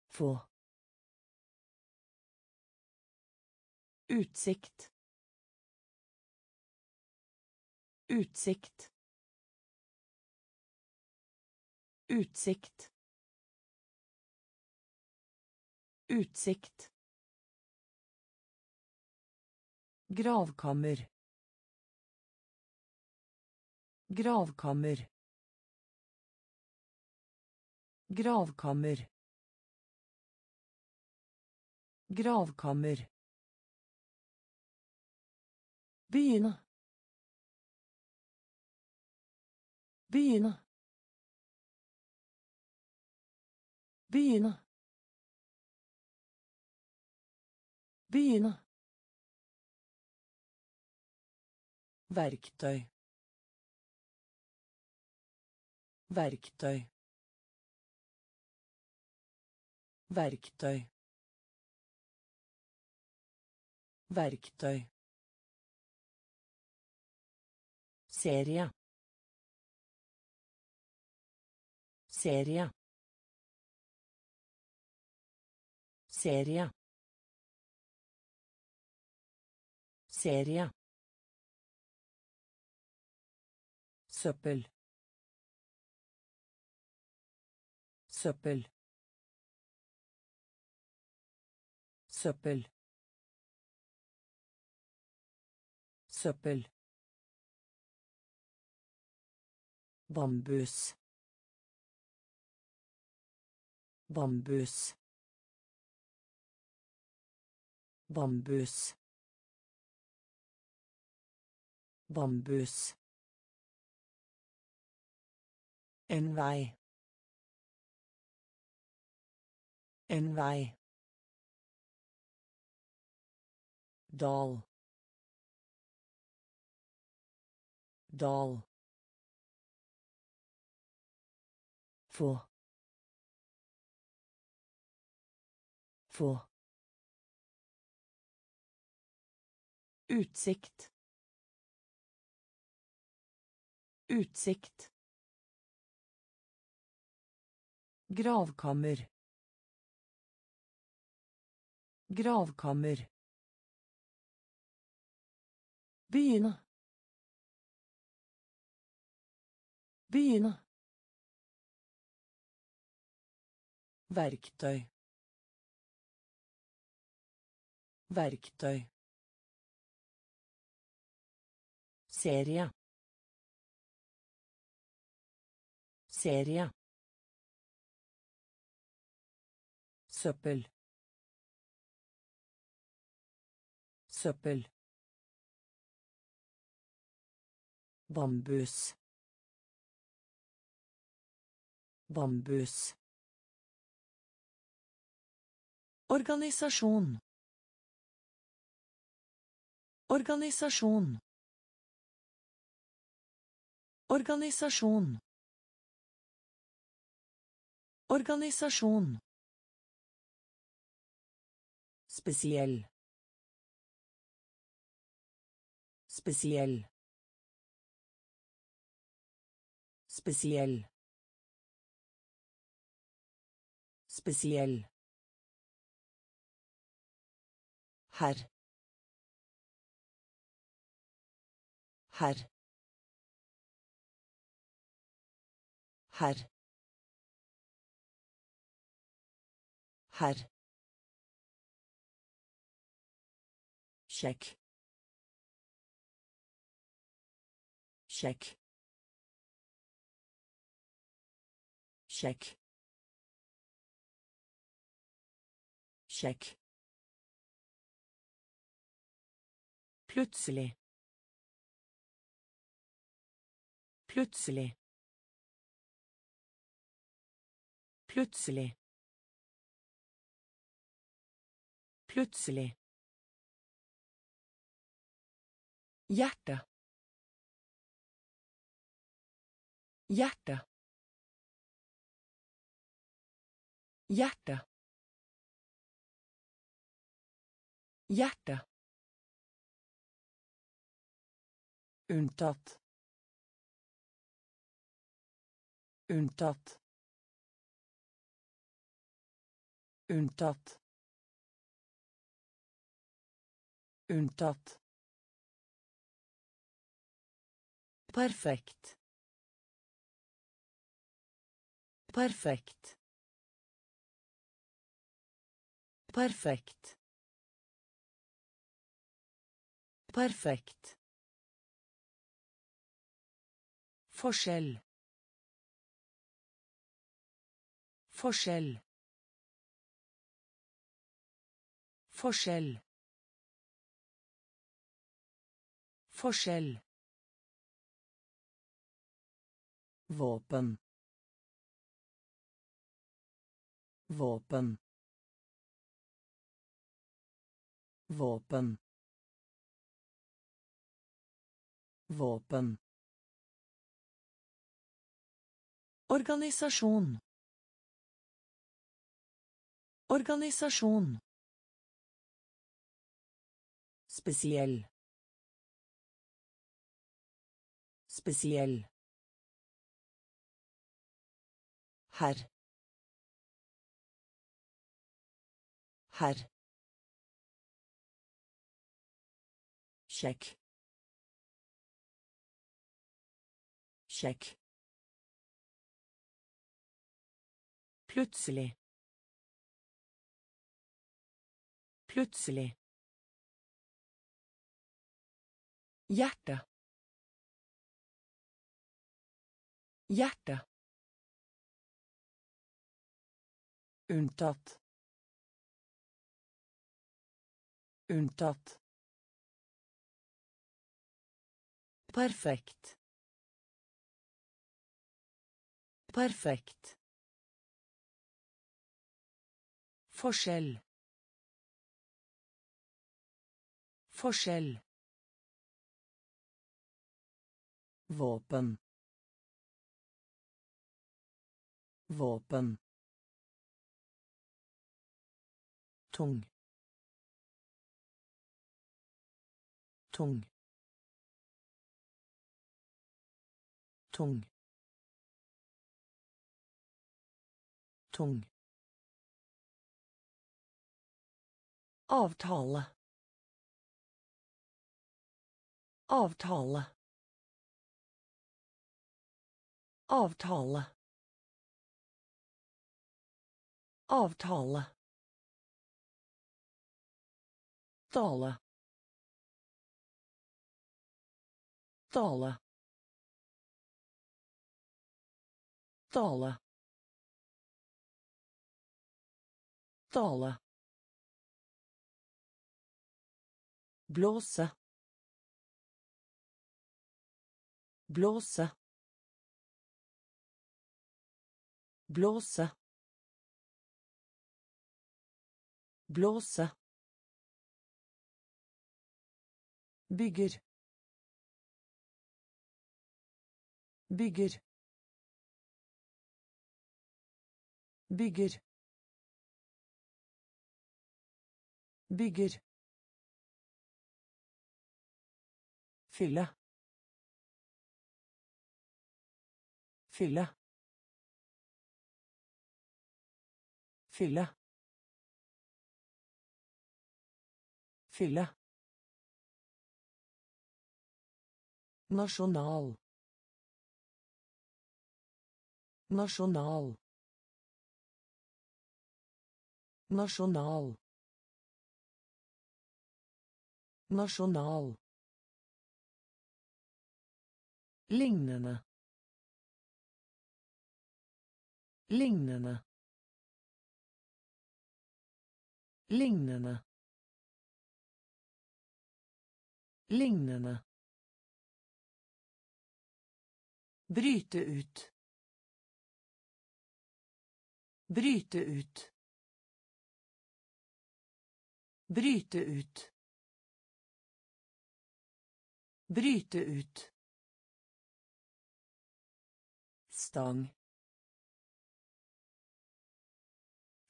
Få. Utsikt. Utsikt. Utsikt. Utsikt. Gravkammer. Gravkammer. Gravkammer. Gravkammer. Begynne. Begynne. Begynne. Begynne. Verktøy. Verktøy. Verktøy. Verktøy. Serie. Serie. Serie. Serie. Søppel. Søppel. Søppel. Søppel. Bambus. Bambus. Bambus. Bambus. En vei. En vei. Dal. Dal. Få. Få. Utsikt. Utsikt. Gravkammer. Gravkammer. Begynne. Begynne. Verktøy. Verktøy. Serie. Serie. Søppel. Søppel. Bambus. Bambus. Organisasjon. Organisasjon. Organisasjon. Organisasjon. Spesiell. Spesiell. Spesiell. Spesiell. Herr. Herr. Herr. Herr. Sjekk. Sjekk. Sjekk. Sjekk. Plutselig. Plutselig. Plutselig. Plutselig. Hjerte. Hjerte. Hjerte. Hjerte. Unntatt. Unntatt. Unntatt. Unntatt. Perfekt. Perfekt. Perfekt. Perfekt. Forskjell. Forskjell. Forskjell. Forskjell. Våpen. Våpen. Våpen. Våpen. Organisasjon. Organisasjon. Spesiell. Spesiell. Herr. Herr. Sjekk. Sjekk. Plutselig. Plutselig. Hjerte. Hjerte. Unntatt. Unntatt. Perfekt. Perfekt. Forskjell. Forskjell. Våpen. Våpen. tung tung tung tung. Avtale. Avtale. Avtale. Avtale. Tale. Tale tale tale blåse blåse blåse blåse bygger bygger بيجر. بيجر. فيلا فيلا فيلا فيلا national national nasjonal nasjonal lignende. Lignende. Lignende. Lignende. Bryte ut. Bryte ut. Bryte ut. Bryte ut. Stang.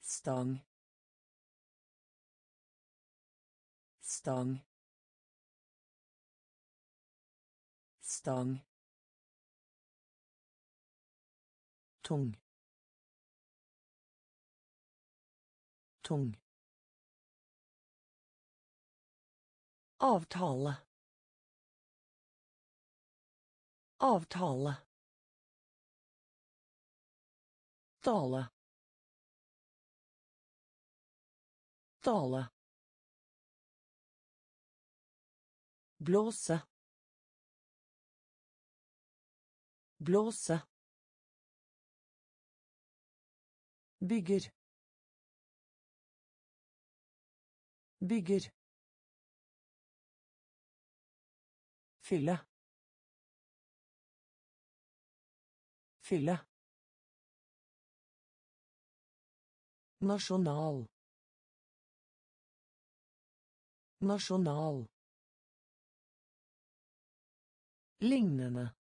Stang. Stang. Stang. tung tung avtale avtale tale tale blåse blåse bygger bygger fylle. Fylle. Nasjonal. Nasjonal. Lignende.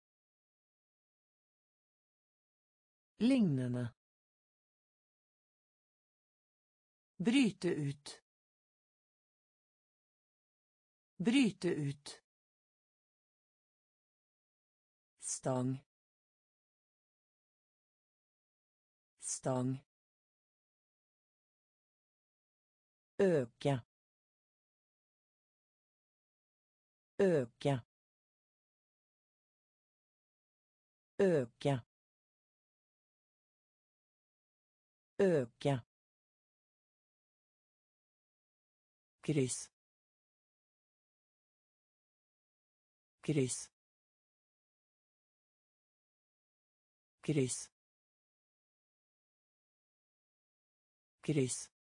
Lignende. Bryte ut. Bryte ut. Stang. Stang. Øke. Øke. Øke. Øke. kryss kryss kryss kryss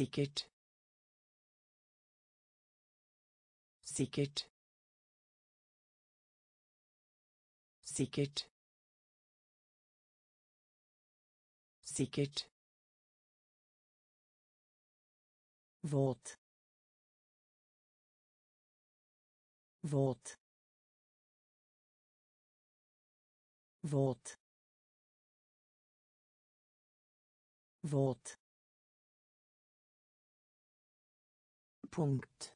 sikkert. Sikkert. Sikkert. Sikkert. Våt. Våt våt. Våt. Punkt.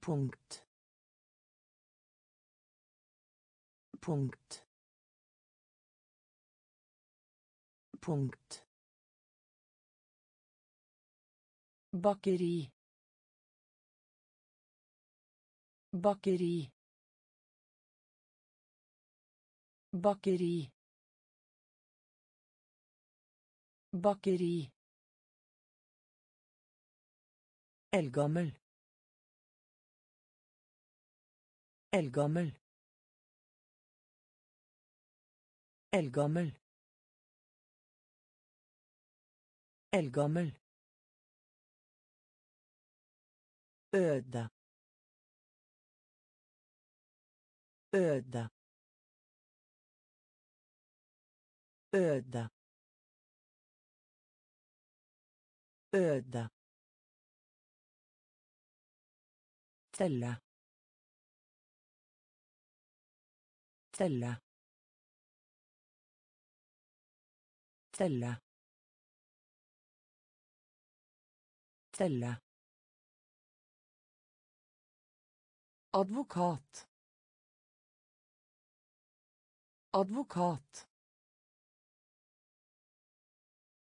Punkt. Punkt. Punkt. Bakeri. Bakeri. Bakeri. Bakeri. Eldgammel. Eldgammel. Eldgammel. Eldgammel. Øde. Øde. Öde. Öde. تلة تلة تلة تلة advokat advokat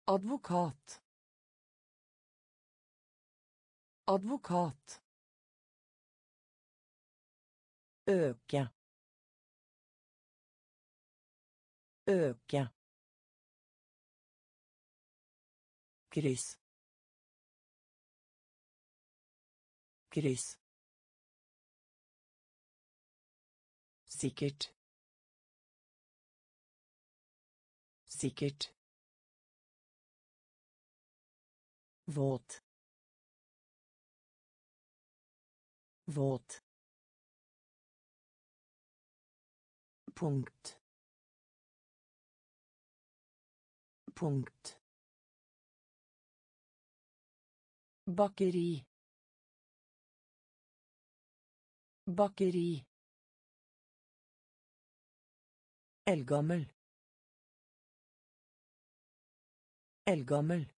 Advokat. Advokat. Øke. Øke. Kryss. Kryss. Sikkert. Sikkert. Våt. Våt. Punkt. Punkt. Bakeri. Bakeri. Eldgammel. Eldgammel.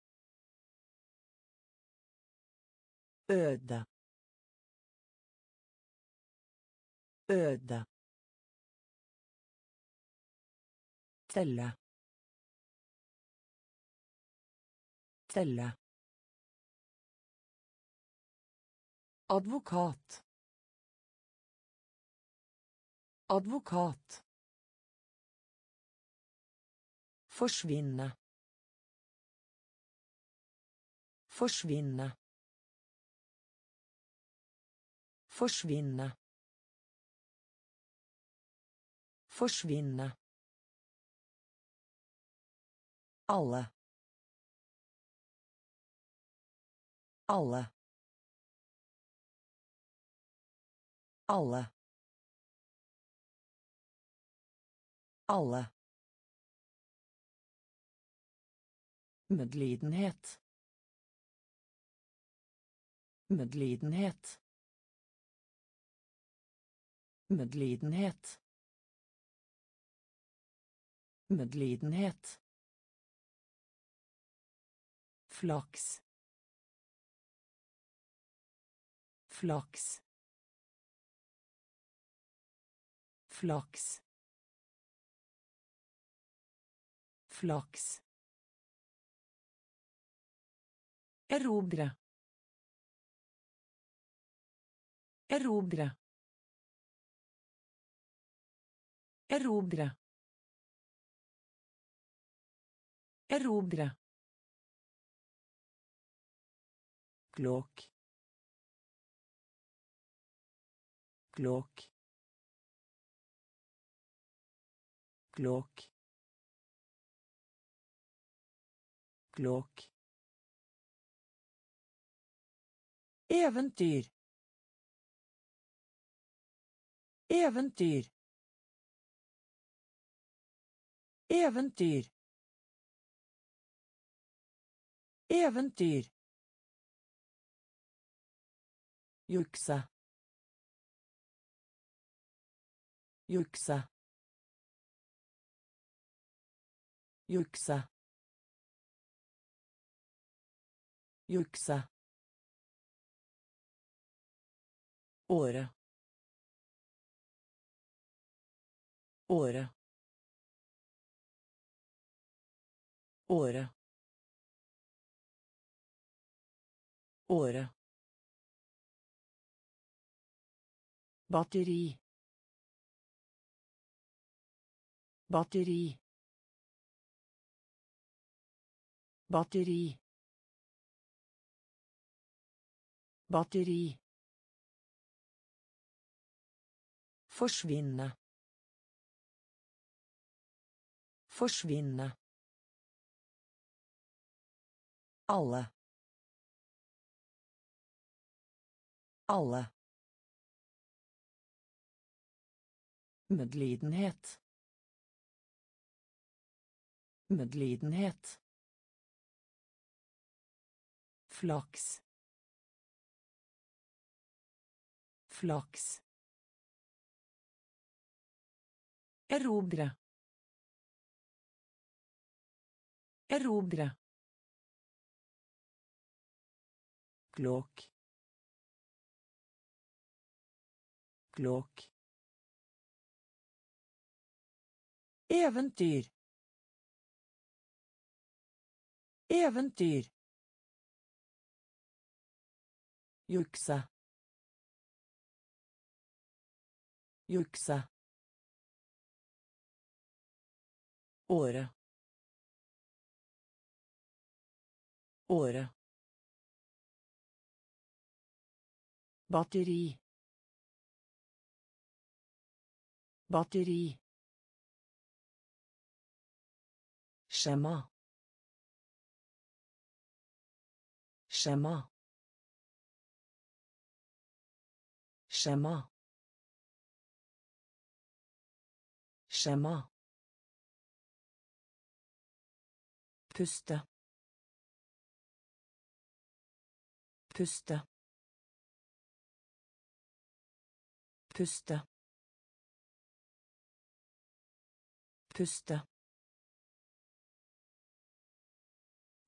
Øde. Øde. Telle. Telle. Advokat. Advokat. Forsvinne. Forsvinne. Forsvinne. Forsvinne. Alle. Alle. Alle. Alle. Medlidenhet. Medlidenhet. Medlidenhet. Medlidenhet. Flaks. Flaks. Flaks. Flaks. Erobre. Erobre. Erobre. Erobre. Klok. Klok. Klok. Klok. Eventyr. Eventyr. Eventyr. Eventyr. Jukse. Jukse. Jukse. Jukse. Året. Året. Året. Åre. Batteri. Batteri. Batteri. Batteri. Forsvinne. Forsvinne. Alle. Alle. Medlidenhet. Medlidenhet. Flaks. Flaks. Erobre. Erobre. Klok. Klok. Eventyr. Eventyr. Jukse. Jukse. Året. Året. Batteri. Batteri. Skjema. Skjema. Skjema. Skjema. Puste. Puste. Puste. Puste.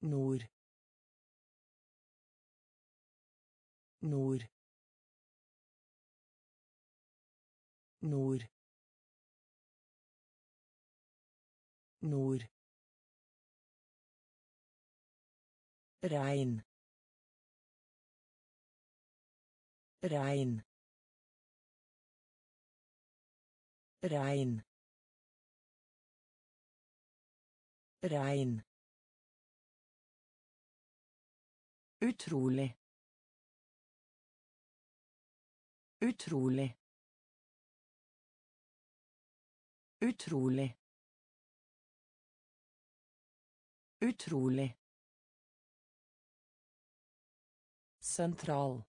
Nord. Nord. Nord. Nord. Regn. Regn. Regn. Regn. Utrolig. Utrolig. Utrolig. Utrolig. Sentral.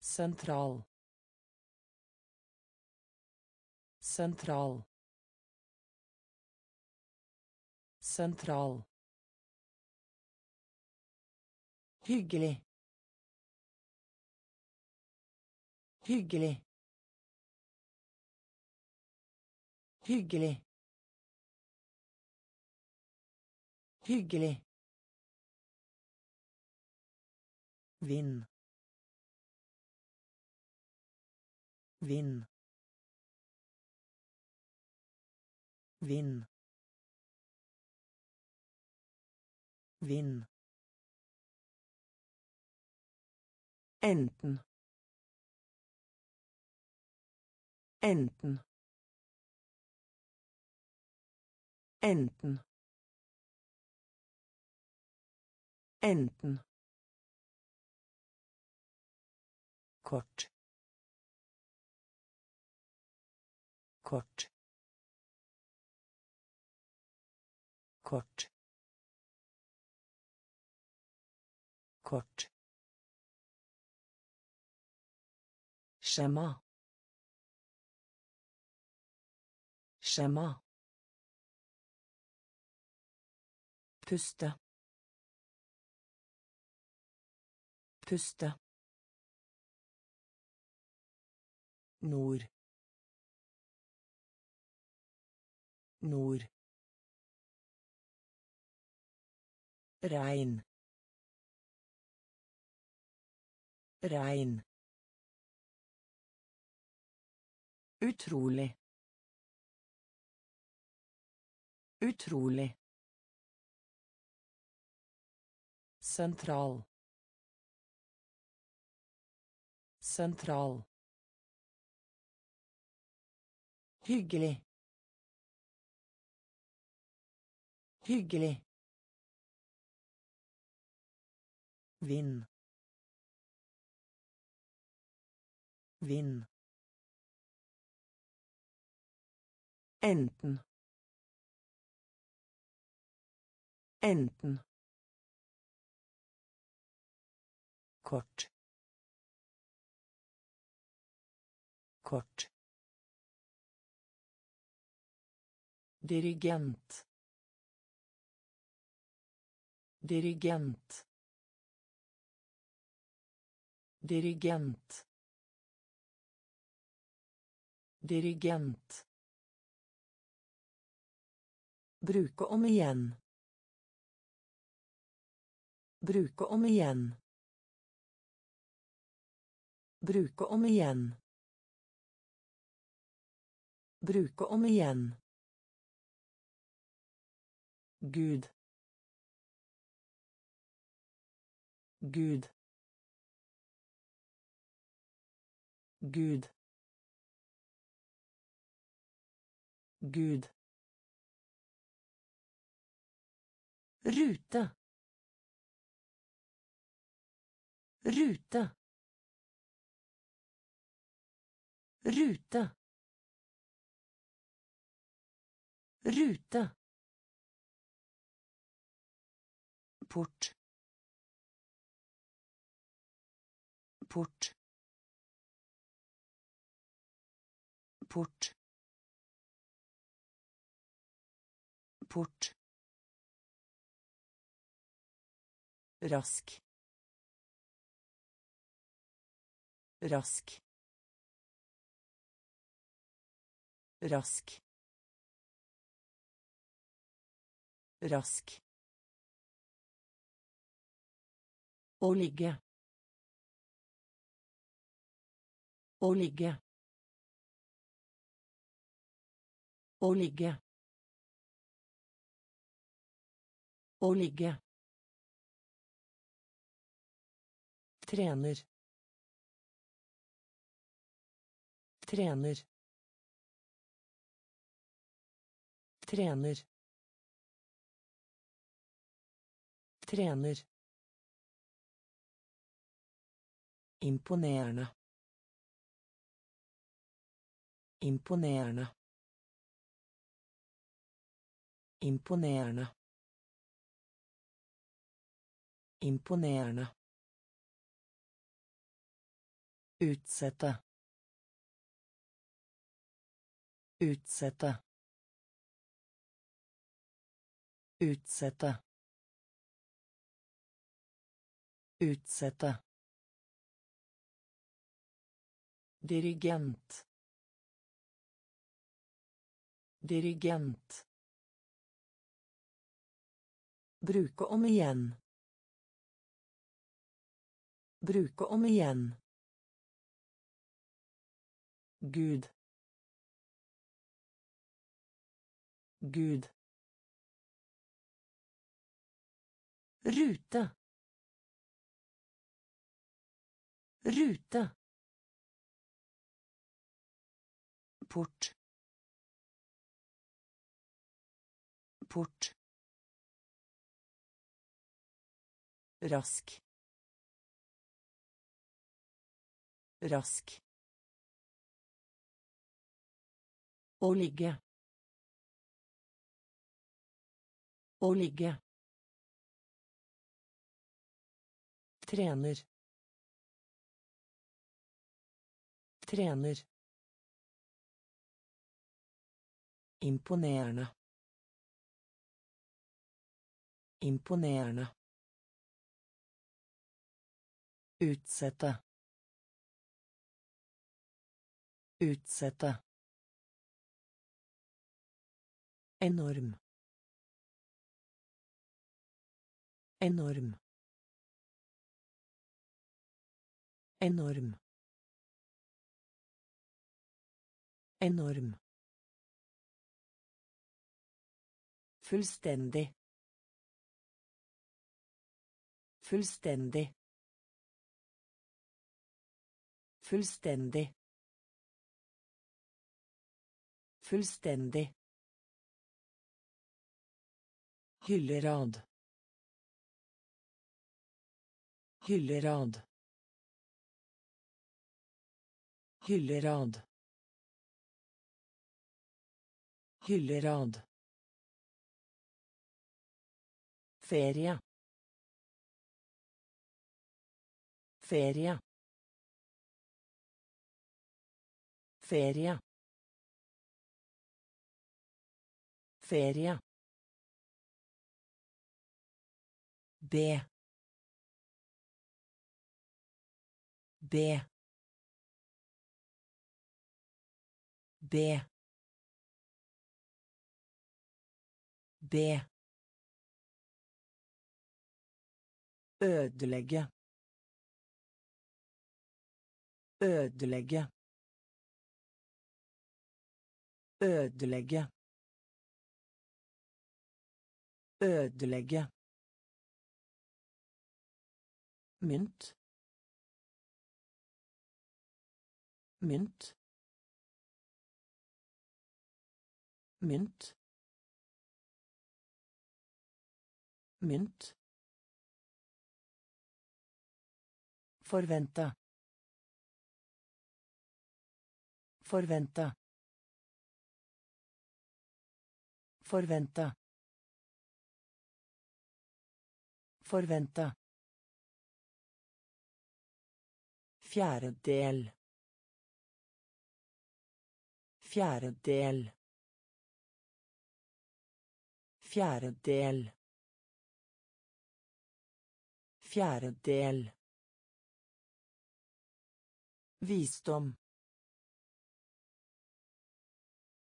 Sentral. Sentral. Sentral. Hyggelig. Hyggelig. Hyggelig. Hyggelig. Vind. Vind. Vind. Vind. Enten. Enten. Enten. Enten. kort kort kort kort Skjema. Skjema. Puste. Puste. Nord. Nord. Regn. Regn. Utrolig. Utrolig. Sentral. Sentral. Hyggelig. Hyggelig. Vind. Vind. Enten. Enten. Kort. Kort. Dirigent. Dirigent. Dirigent. Dirigent. Bruke om igjen. Bruke om igjen. Bruke om igjen. Bruke om igjen. Gud. Gud. Gud. Gud. Rute. Rute. Rute. Rute. Port. Port. Port. Port. Rask. Rask. Rask. Rask. Å ligge. Å ligge. Å ligge. Å ligge. Trener. Trener. Trener. Trener. Imponerende. Imponerende. Imponerende. Imponerende. Utsette. Utsette. Utsette. Utsette. Dirigent. Dirigent. Bruke om igjen. Bruke om igjen. Gud. Gud. Rute. Rute. Port. Port. Rask. Rask. Å ligge. Å ligge. Trener. Trener. Imponerende. Imponerende. Utsette. Utsette. Enorm. Enorm. Enorm. Enorm. Fullstendig. Fullstendig. Fullstendig. Fullstendig. Hyllerad. Hyllerad. Hyllerad. Hyllerad. Ferie. Ferie. Ferie. Ferie. B. B. B. B. Ødelegge. Ødelegge. Ødelegge. Ødelegge. mynt mynt mynt mynt Forvente. Forvente. Forvente. Forvente. Fjerdedel. Fjerdedel. Fjerdedel. Fjerdedel. Visdom.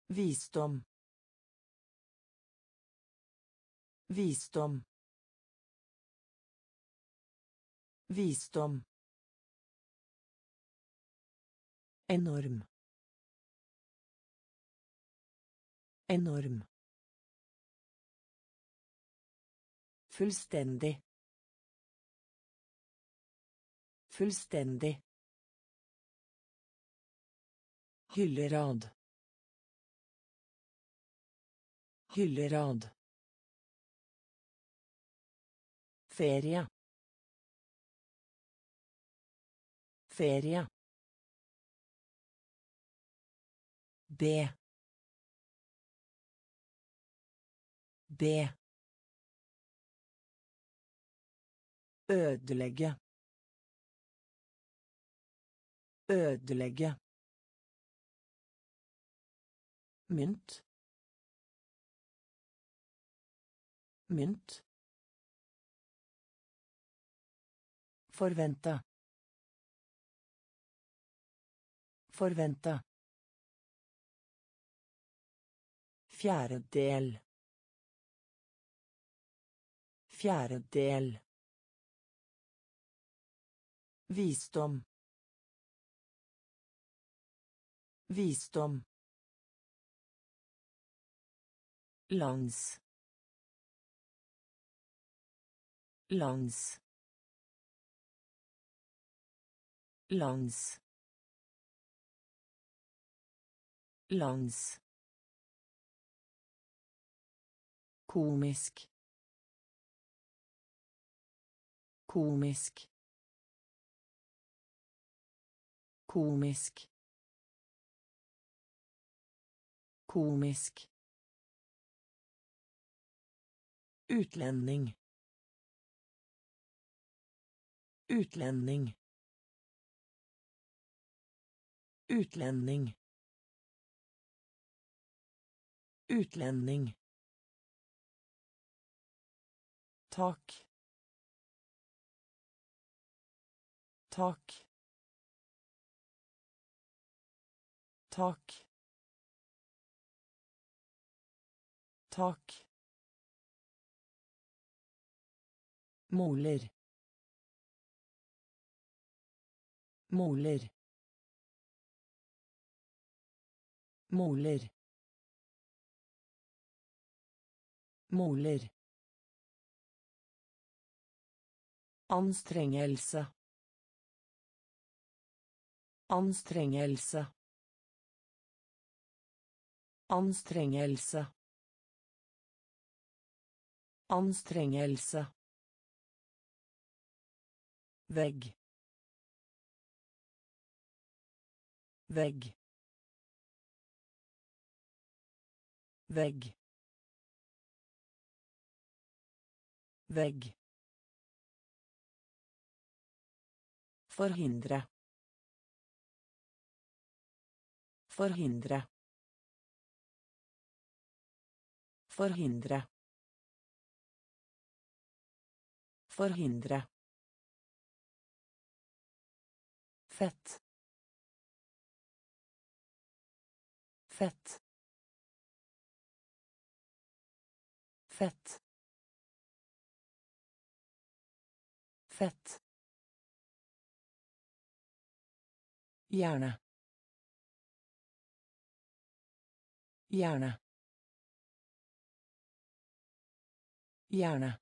Visdom. Visdom. Visdom. Enorm. Enorm. Fullstendig. Fullstendig. Hyllerad. Hyllerad. Ferie. Ferie. B. B. Ødelegge. Ødelegge. mynt mynt Forvente. Forvente. Fjerdedel. Fjerdedel. Visdom. Visdom. langs langs langs lands. Komisk. Komisk. Komisk. Komisk. Utlending. Utlending. Utlending. Utlending. Tak. Tak. Tak. tak Moler. Moler. Moler. Måler. Anstrengelse. Anstrengelse. Anstrengelse. Anstrengelse. Vegg. Vegg. Vegg. Vegg. Forhindre. Forhindre. Forhindre. Forhindre. Fett. Fett. Fett. Fett. Gjerne. Gjerne. Gjerne.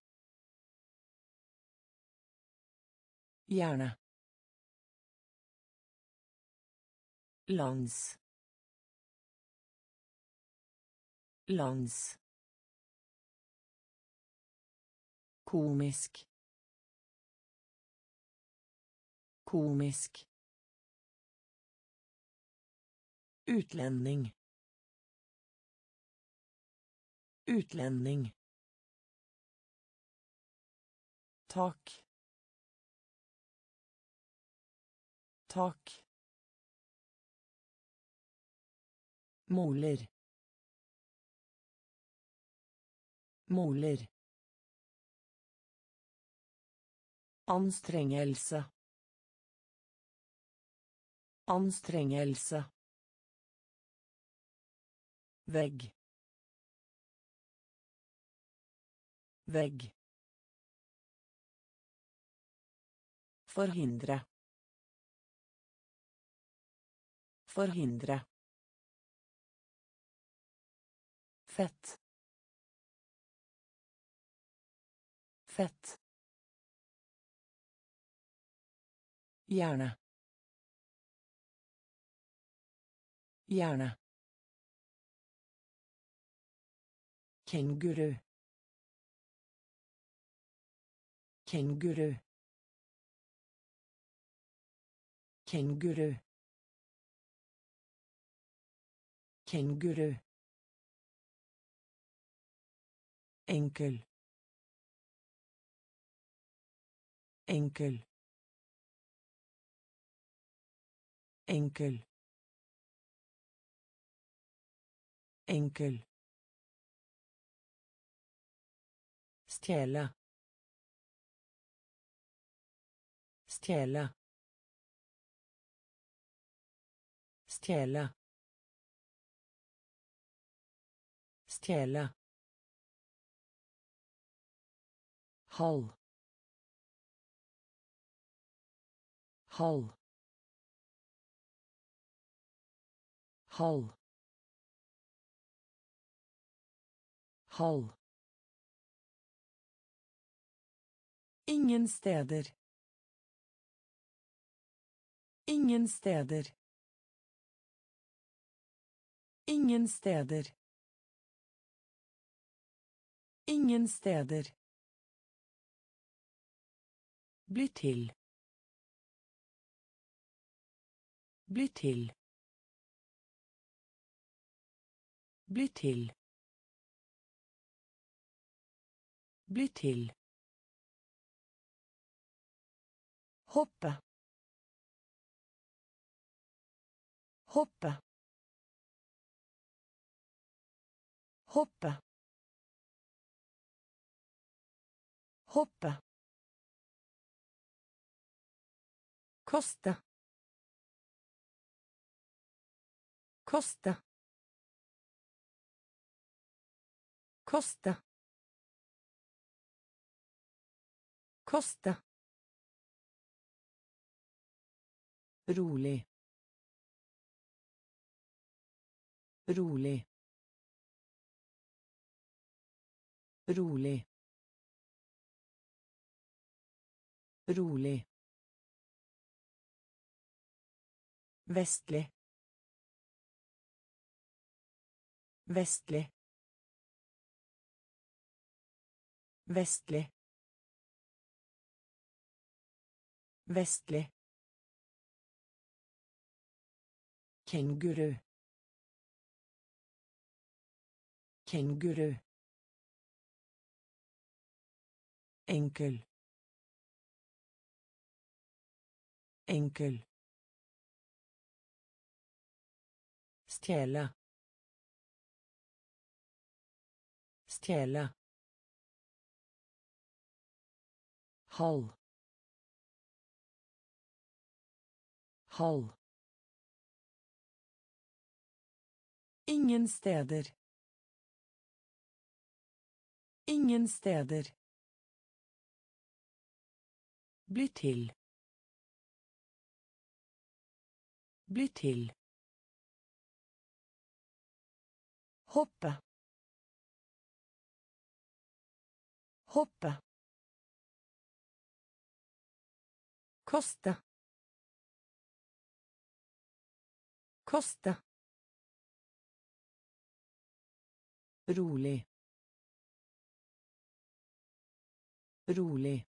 Gjerne. Lands. Lands. Komisk. Komisk. Utlending. Utlending. Tak. Tak. måler Moler. Anstrengelse. Anstrengelse. Vegg. Vegg. Forhindre. Forhindre. Fett. Fett. Gjerne. Gjerne. Kenguru. Kenguru. Kenguru. Kenguru. Enkel. Enkel. Enkel. Enkel. Stjele. Stjele. Stjele. Stjele. Halv. Halv. Halv. Halv. Ingen steder. Ingen steder. Ingen steder. Ingen steder. Bli til. Bli til. Bli til. Bli til. Hoppe. Hoppe. Hoppe. Hoppe. Koste. Koste. Koste. Koste. Rolig. Rolig. Rolig. Rolig. Vestlig. Vestlig. Vestlig. Vestlig. Kenguru. Kenguru. Enkel. Enkel. Stjele. Stjele. Halv. Halv. Ingen steder. Ingen steder. Bli til. Bli til. Hoppe. Hoppe. Koste. Koste. Rolig. Rolig.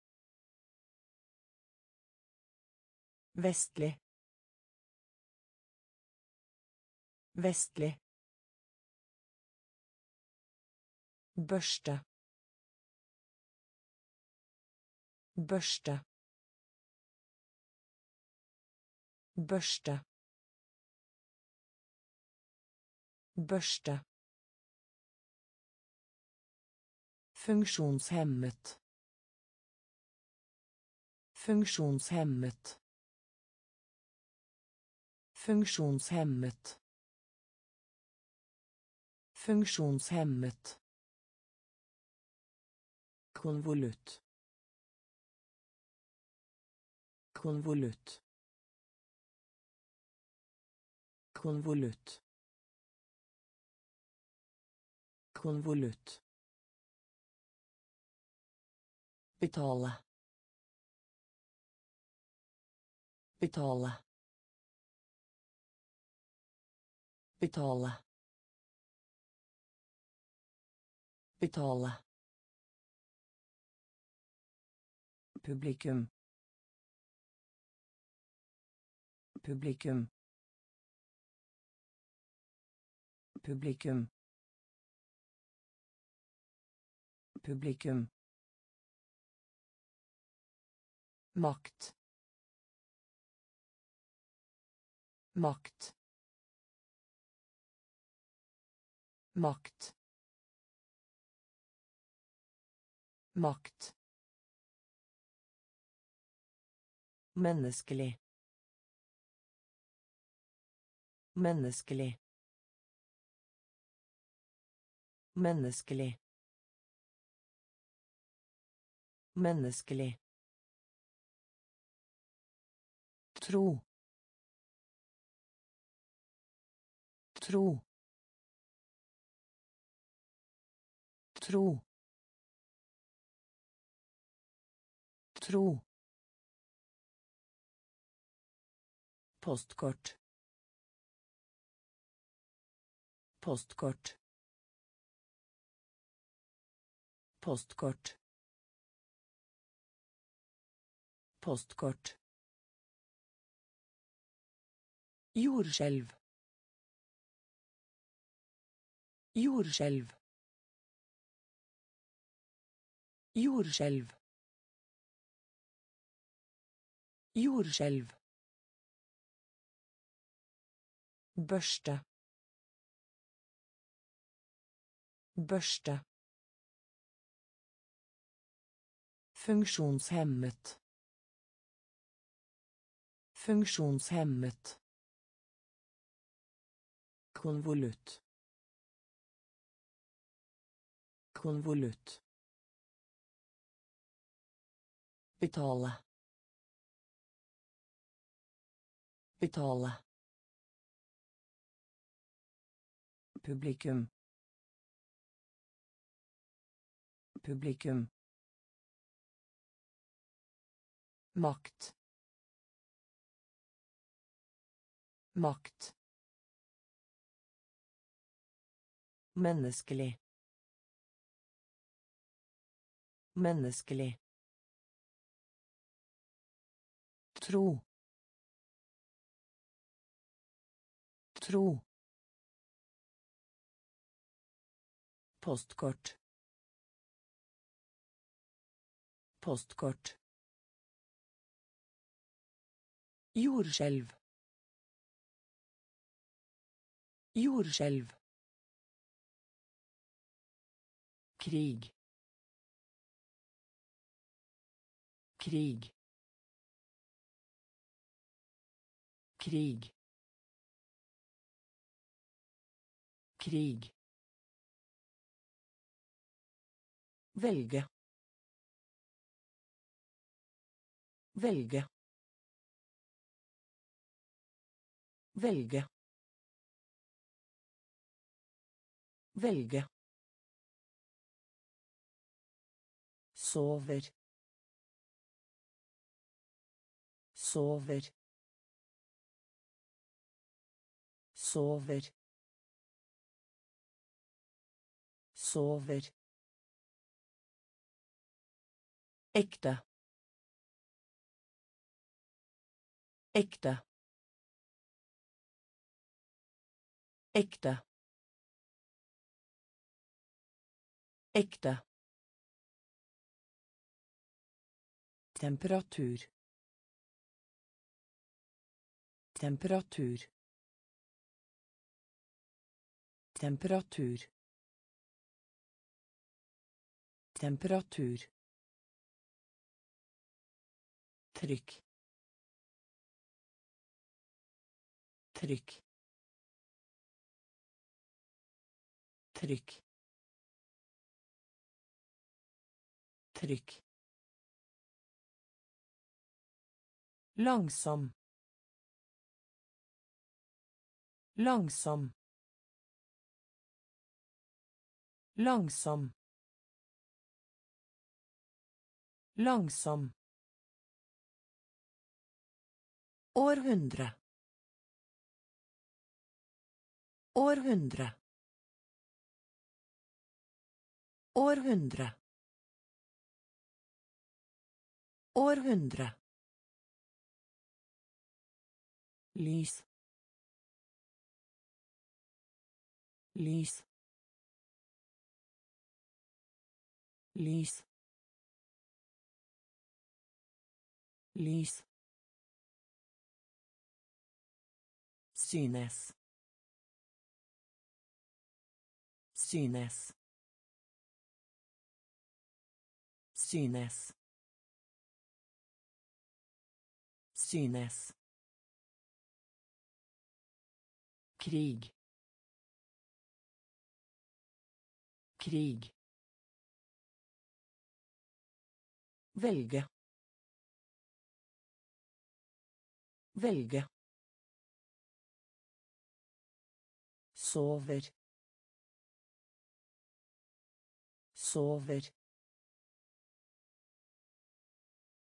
Vestlig. Vestlig. Børste. Børste. Børste. Børste. Funksjonshemmet. Funksjonshemmet. Funksjonshemmet. Funksjonshemmet. Konvolutt. Konvolutt. Konvolutt. Konvolutt. Betale. Betale. Betale. Betale. Publikum. Publikum. Publikum. Publikum. Makt. Makt. Makt. Makt. Menneskelig. Menneskelig. Menneskelig. Menneskelig. Tro. Tro. Tro. Tro. Postkort. Postkort. Postkort. Postkort. Jordskjelv. Jordskjelv. Jordskjelv. Jordskjelv. Børste. Børste. Funksjonshemmet. Funksjonshemmet. Konvolutt. Konvolutt. Betale. Betale. Publikum. Publikum. Makt. Makt. Menneskelig. Menneskelig. Tro. Tro. Postkort. Postkort. Jordskjelv. Jordskjelv. Krig. Krig. Krig. Krig. Velge. Velge. Velge. Velge. Sover. Sover. Sover. Sover. Ekte. Ekte. Ekte. Ekte. Temperatur. Temperatur. Temperatur. Temperatur. Trykk. Trykk. Trykk. Trykk. Langsom. Langsom. Langsom. Langsom. Århundre. Århundre. Århundre. Århundre. lys. Lys. Lys. Lys. Synes. Synes synes. Synes. Krig. Krig. Velge. Velge. Sover. Sover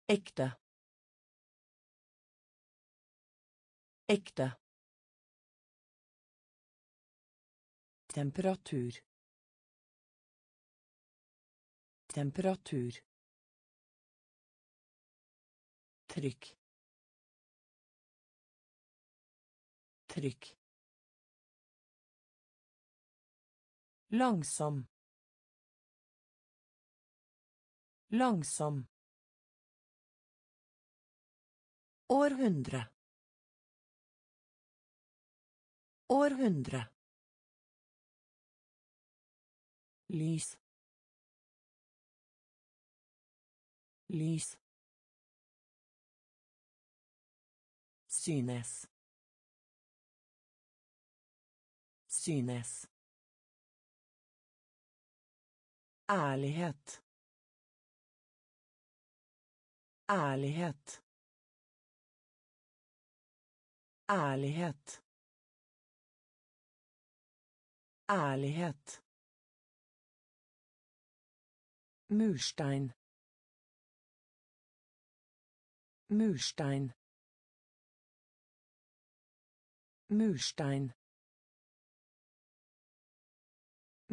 ekte ekte Temperatur. Temperatur. Trykk. Trykk. Langsom. Langsom. Århundre. Århundre. lys lys synes synes Ærlighet. Ærlighet. Ærlighet. Ærlighet. Murstein. Murstein. Murstein.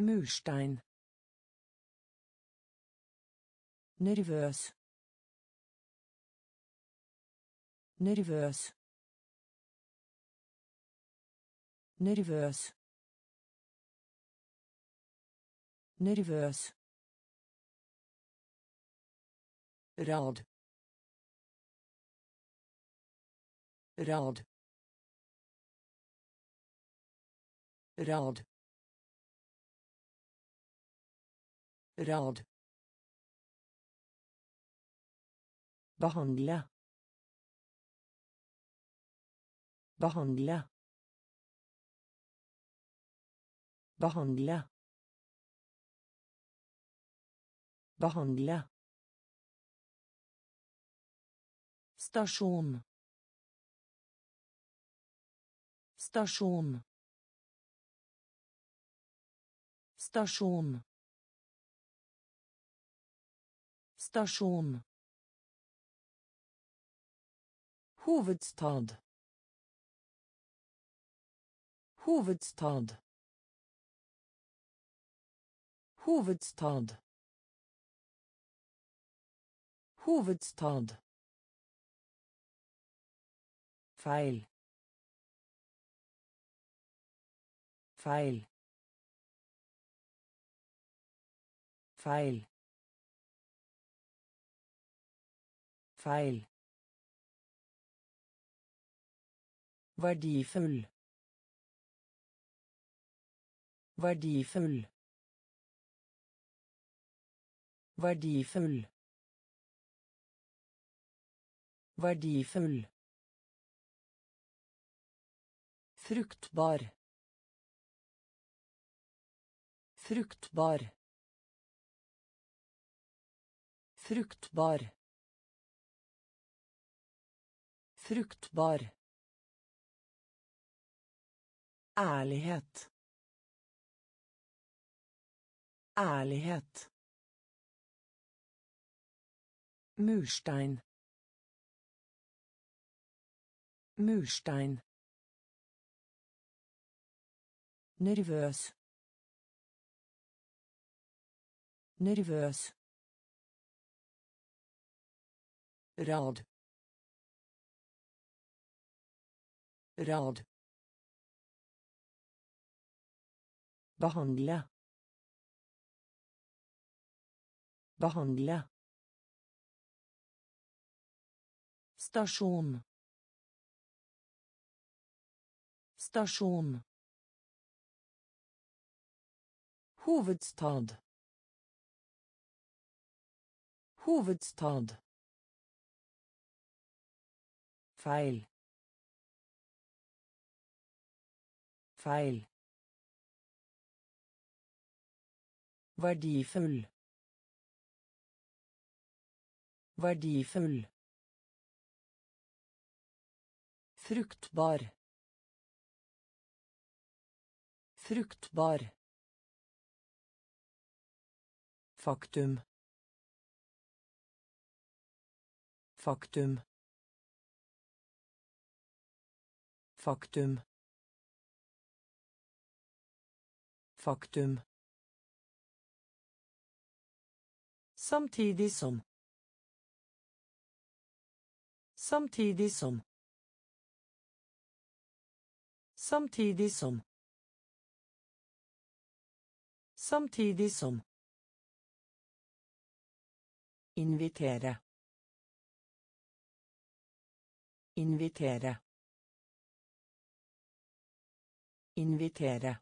Murstein. Nervøs. Nervøs. Nervøs. Nervøs. Rad. Rad. Rad. Rad. Behandle. Behandle. Behandle. Behandle. Stasjon. Stasjon. Stasjon. Stasjon. Hovedstad. Hovedstad. Hovedstad. Hovedstad. Feil. Feil. Feil. Feil. Verdifull. Verdifull. Verdifull. Verdifull. Fruktbar. Fruktbar. Fruktbar. Fruktbar. Ærlighet. Ærlighet. Murstein. Murstein. Nervøs. Nervøs. Rad. Rad. Behandle. Behandle. Stasjon. Stasjon. Hovedstad. Hovedstad. Feil. Feil. Verdifull. Verdifull. Fruktbar. Fruktbar. Faktum. Faktum. Faktum. Faktum. Samtidig som. Samtidig som. Samtidig som. Samtidig som. Invitere. Invitere. Invitere.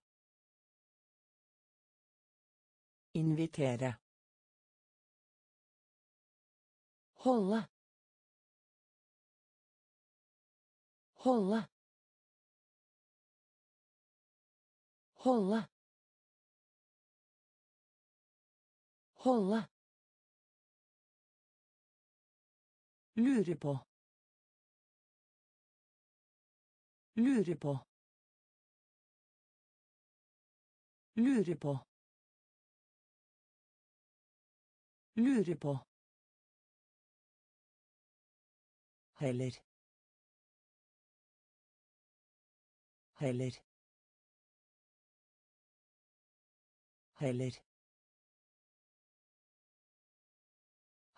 Invitere. Holde. Holde. Holde. Holde. Lure på. Lure på. Lure på. Lure på. Heller. Heller. Heller.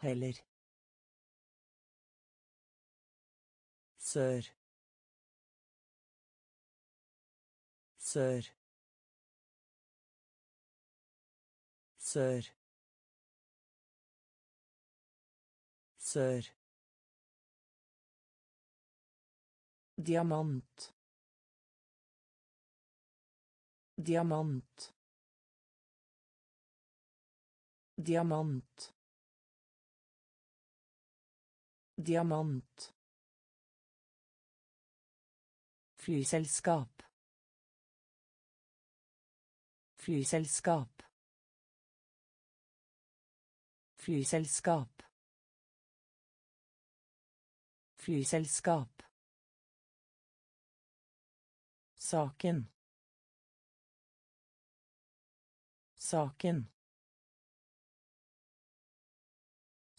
Heller. Sør. Sør. Sør. Sør. Diamant. Diamant. Diamant. Diamant. Flyselskap. Flyselskap. Flyselskap. Flyselskap. Saken. Saken.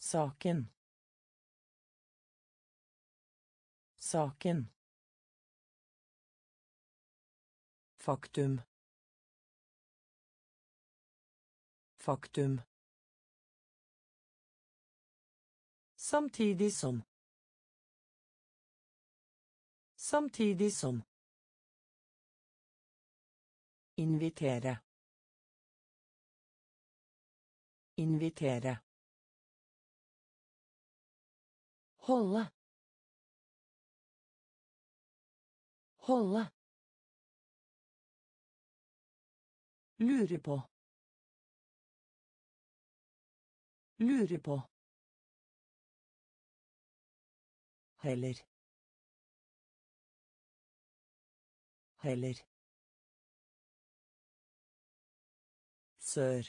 Saken. Saken. Faktum. Faktum. Samtidig som. Samtidig som. Invitere. Invitere. Holde. Holde. Lure på. Lure på. Heller. Heller. Sør.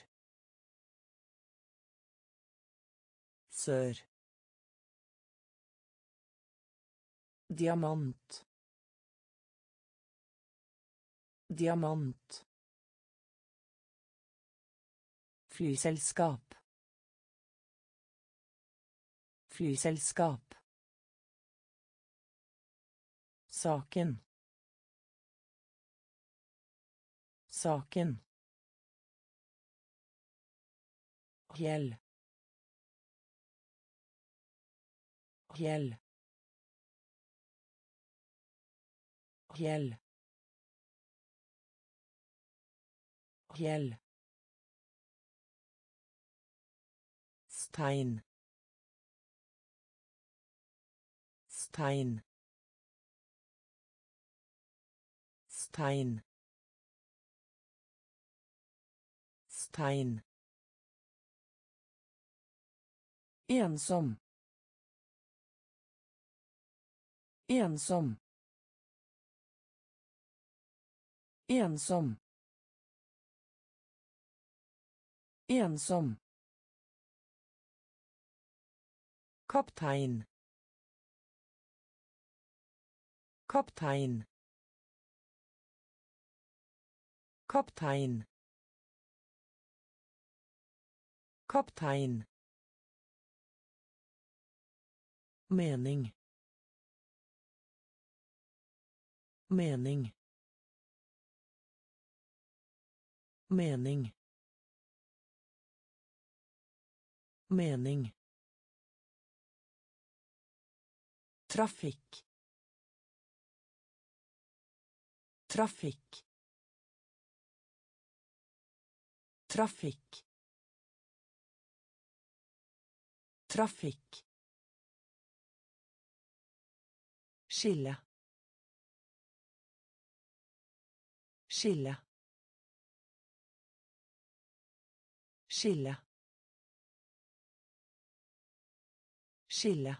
Sør. Diamant. Diamant. Flyselskap. Flyselskap. Saken. Saken. Hjell. Hjell. Hjell. Hjell. Stein. Stein. Stein. Stein. Ensom. Ensom. Ensom. Ensom. Kaptein. Kaptein. Kaptein. Kaptein. Mening. Mening. Mening. Mening. Trafikk. Trafikk. Trafikk. Trafikk. Skille. Skille. Skille. Skille.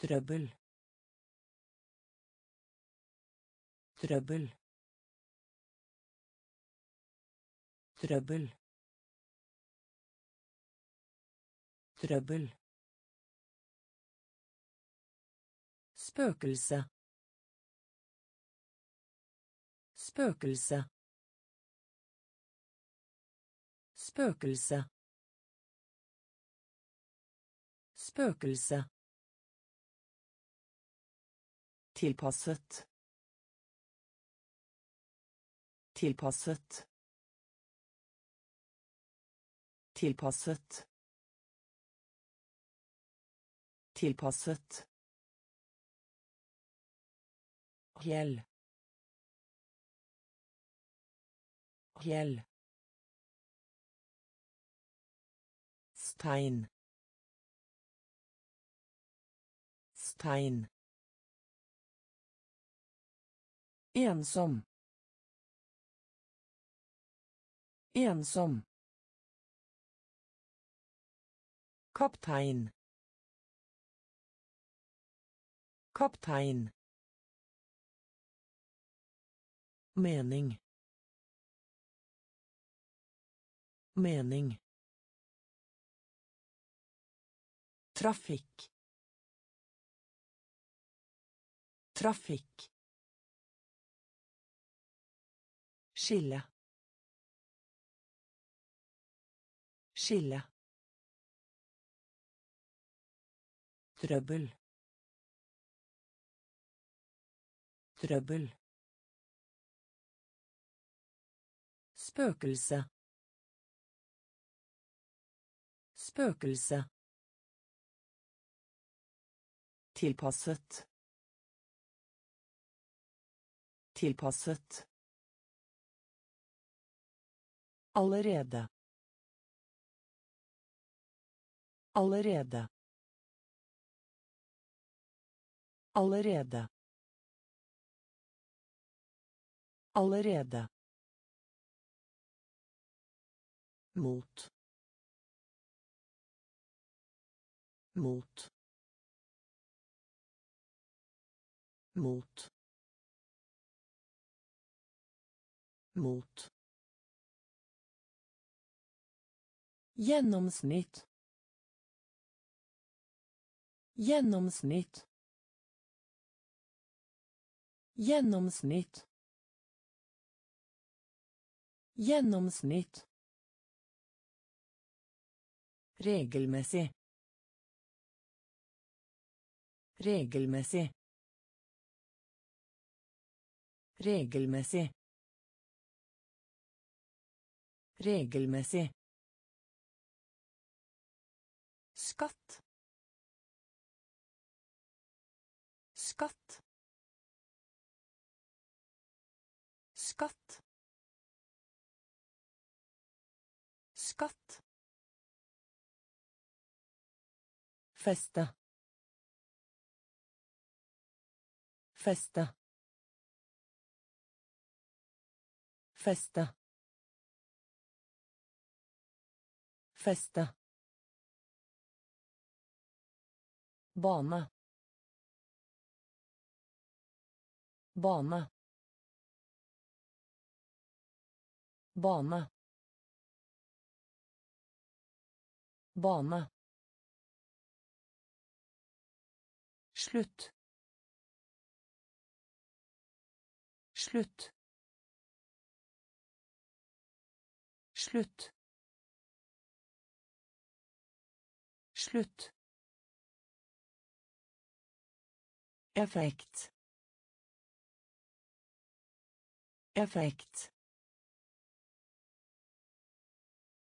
Trøbbel. Trøbbel. Trøbbel. Trøbbel. Spøkelse. Spøkelse. Spøkelse. Spøkelse. Tilpasset. Tilpasset. Tilpasset. Tilpasset. Hjell. Hjell. Stein. Stein. Ensom. Ensom. Kaptein. Kaptein. Mening. Mening. Trafikk. Trafikk. Skille. Skille. Trøbbel. Trøbbel. Spøkelse. Spøkelse. Tilpasset. Tilpasset. Allerede. Allerede. Allerede. Allerede. mot mot mot mot Gjennomsnitt. Gjennomsnitt. Gjennomsnitt. Gjennomsnitt. Regelmessig. Regelmessig. Regelmessig. Regelmessig. Skatt. Skatt. Skatt. Skatt. Feste. Feste. Feste. Feste. bane bane bane bane slutt slutt slutt slutt Effekt. Effekt.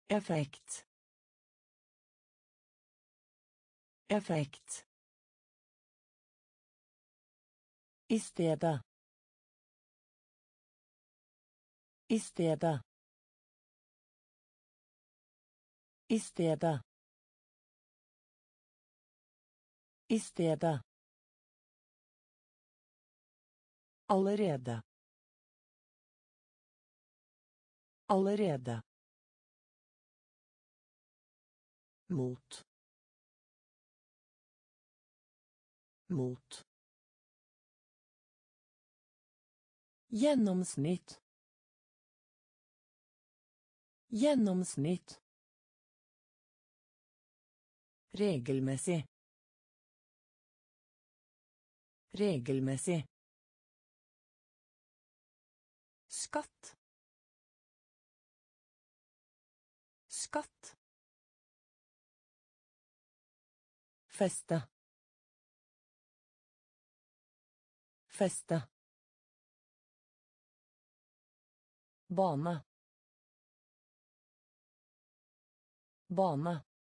Effekt. Effekt. I stedet. I stedet. I stedet. I stedet. Allerede. Allerede. Mot. Mot. Gjennomsnitt. Gjennomsnitt. Regelmessig. Regelmessig. Skatt. Skatt. Feste. Feste. Bane. Bane.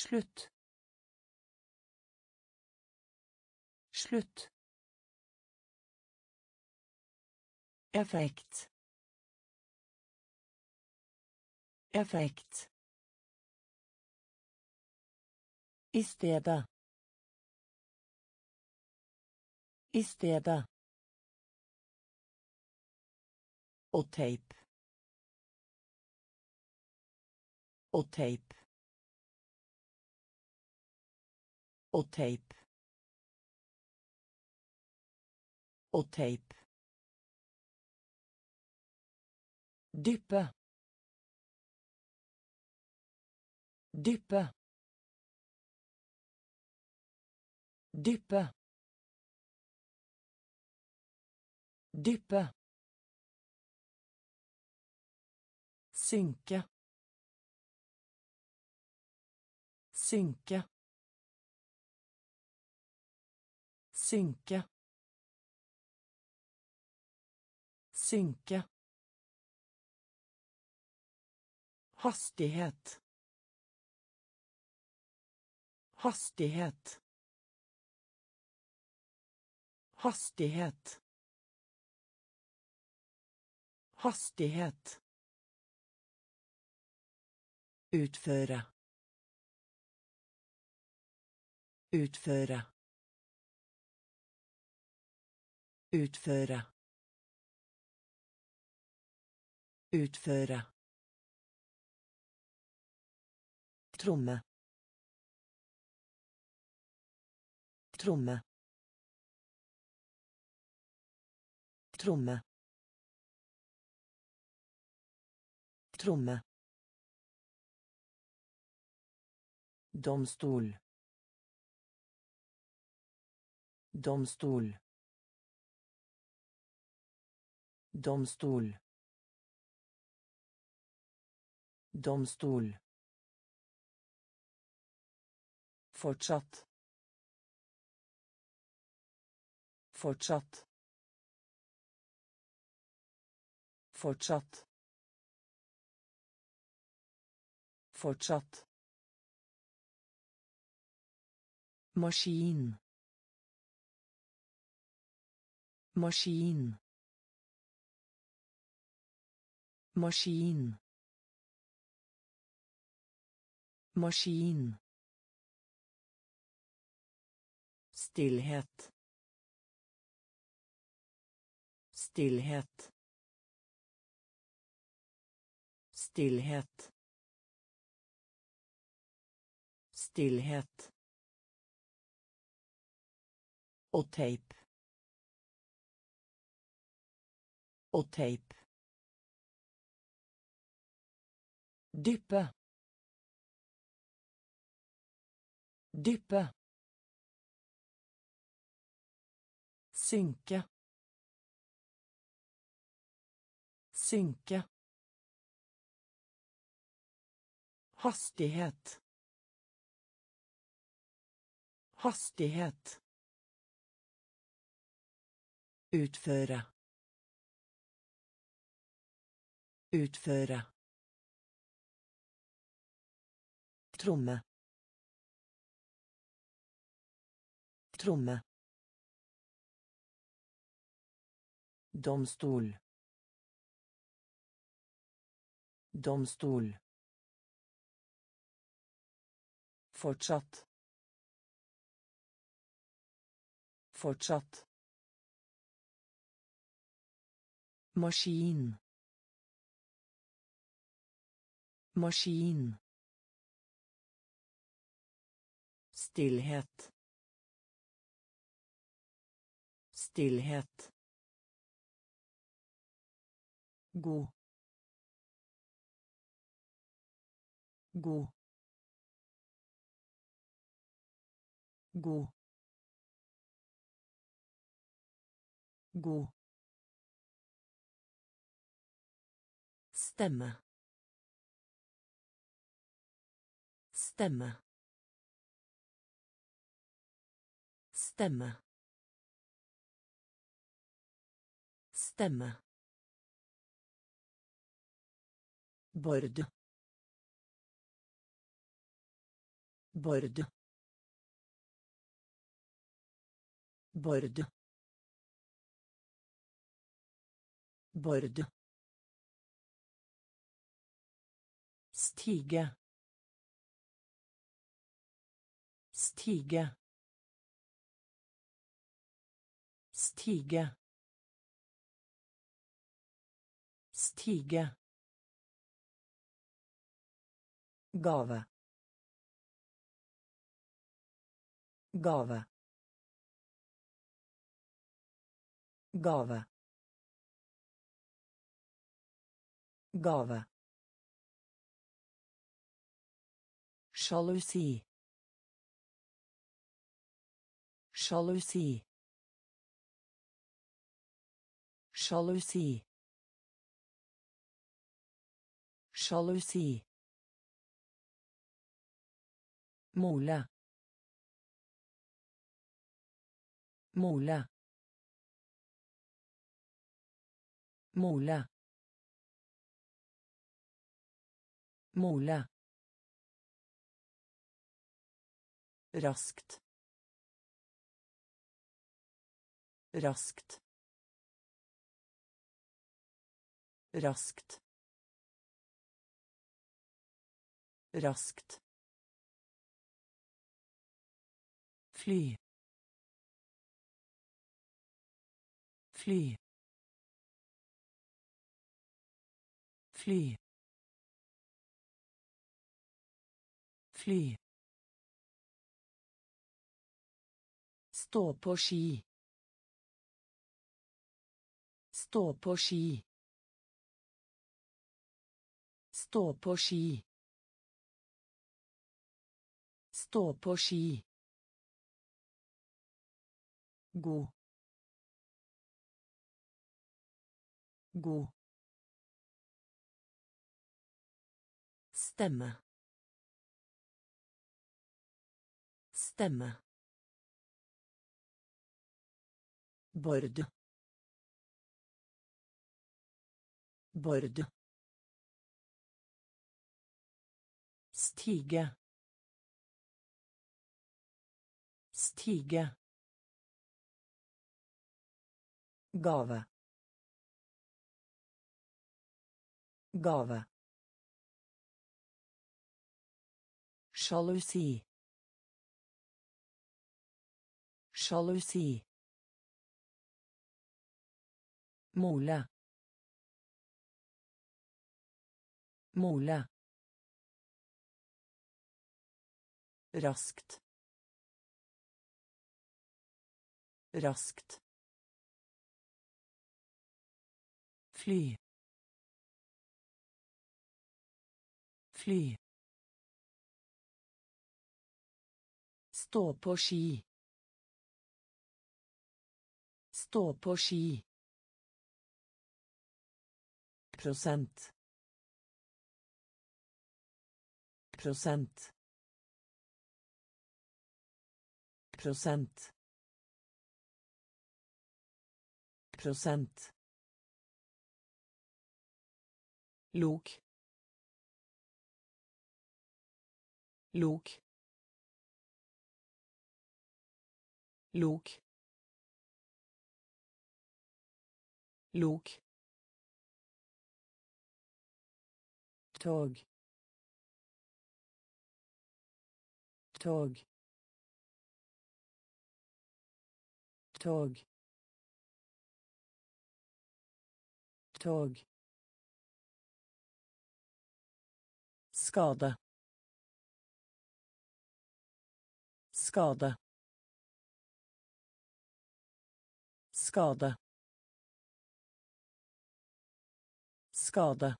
Slutt. Slutt. Effekt. Effekt. I stedet. I stedet. Og teip. Og teip. Og teip. Og teip. Dyppe. Dyppe. Dyppe. Dyppe. Synke. Synke. Synke. Synke. Hastighet. Hastighet. Hastighet. Hastighet. Utføre. Utføre. Utføre. Utføre. tromme. Tromme. Tromme. Tromme. Domstol. Domstol domstol domstol Fortsatt. Fortsatt. Fortsatt. Fortsatt. Maskin. Maskin. Maskin. Maskin. Stillhet. Stillhet. Stillhet. Stillhet. Og teip. Og teip. Dyppe. Dyppe. Synke. Synke. Hastighet. Hastighet. Utføre. Utføre. Tromme. Tromme. Domstol. Domstol. Fortsatt. Fortsatt. Maskin. Maskin. Stillhet. Stillhet. God. God. God. God. Stemme. Stemme. Stemme. Stemme. Bord. Bord. Bord. Bord. Stige. Stige. Stige. Stige. Gave. Gave. Gave. Gave. Sjalusi. Sjalusi. Sjalusi. Sjalusi. Mole. Mole. Mole. Mole. Raskt. Raskt. Raskt. Raskt. Fly. Fly. Fly. Fly. Stå på ski. Stå på ski. Stå på ski. Stå på ski. God. God. Stemme. Stemme. Bord. Bord. Stige. Stige. Gave. Gave. Sjalusi. Sjalusi. Mole. Mole. Raskt. Raskt. Fly. Fly. Stå på ski. Stå på ski. Prosent. Prosent. Prosent. Prosent. Lok. Lok. Lok. Lok. tog tog tog. Tog. Skade. Skade. Skade. Skade.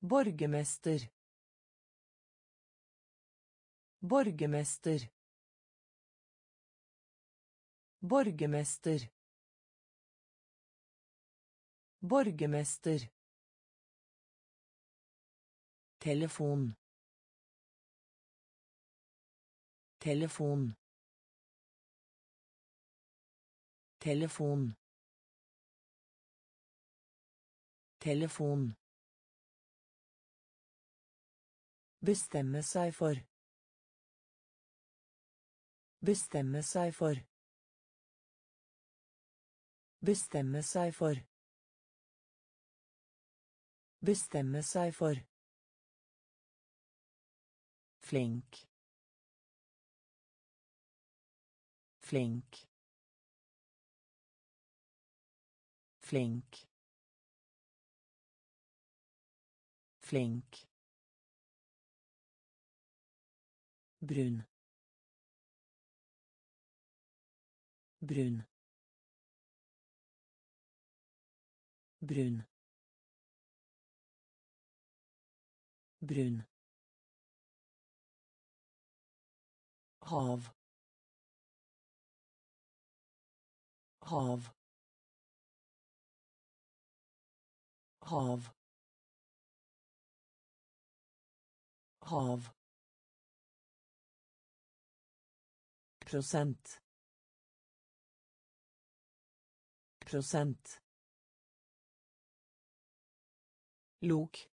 Borgermester. Borgermester borgermester. Borgermester. Telefon. Telefon. Telefon. Telefon. Bestemme seg for. Bestemme seg for bestemme seg for. Bestemme seg for. Flink. Flink. Flink. Flink. Brun. Brun brun brun hav. Hav. Hav. Hav. Prosent. Prosent lok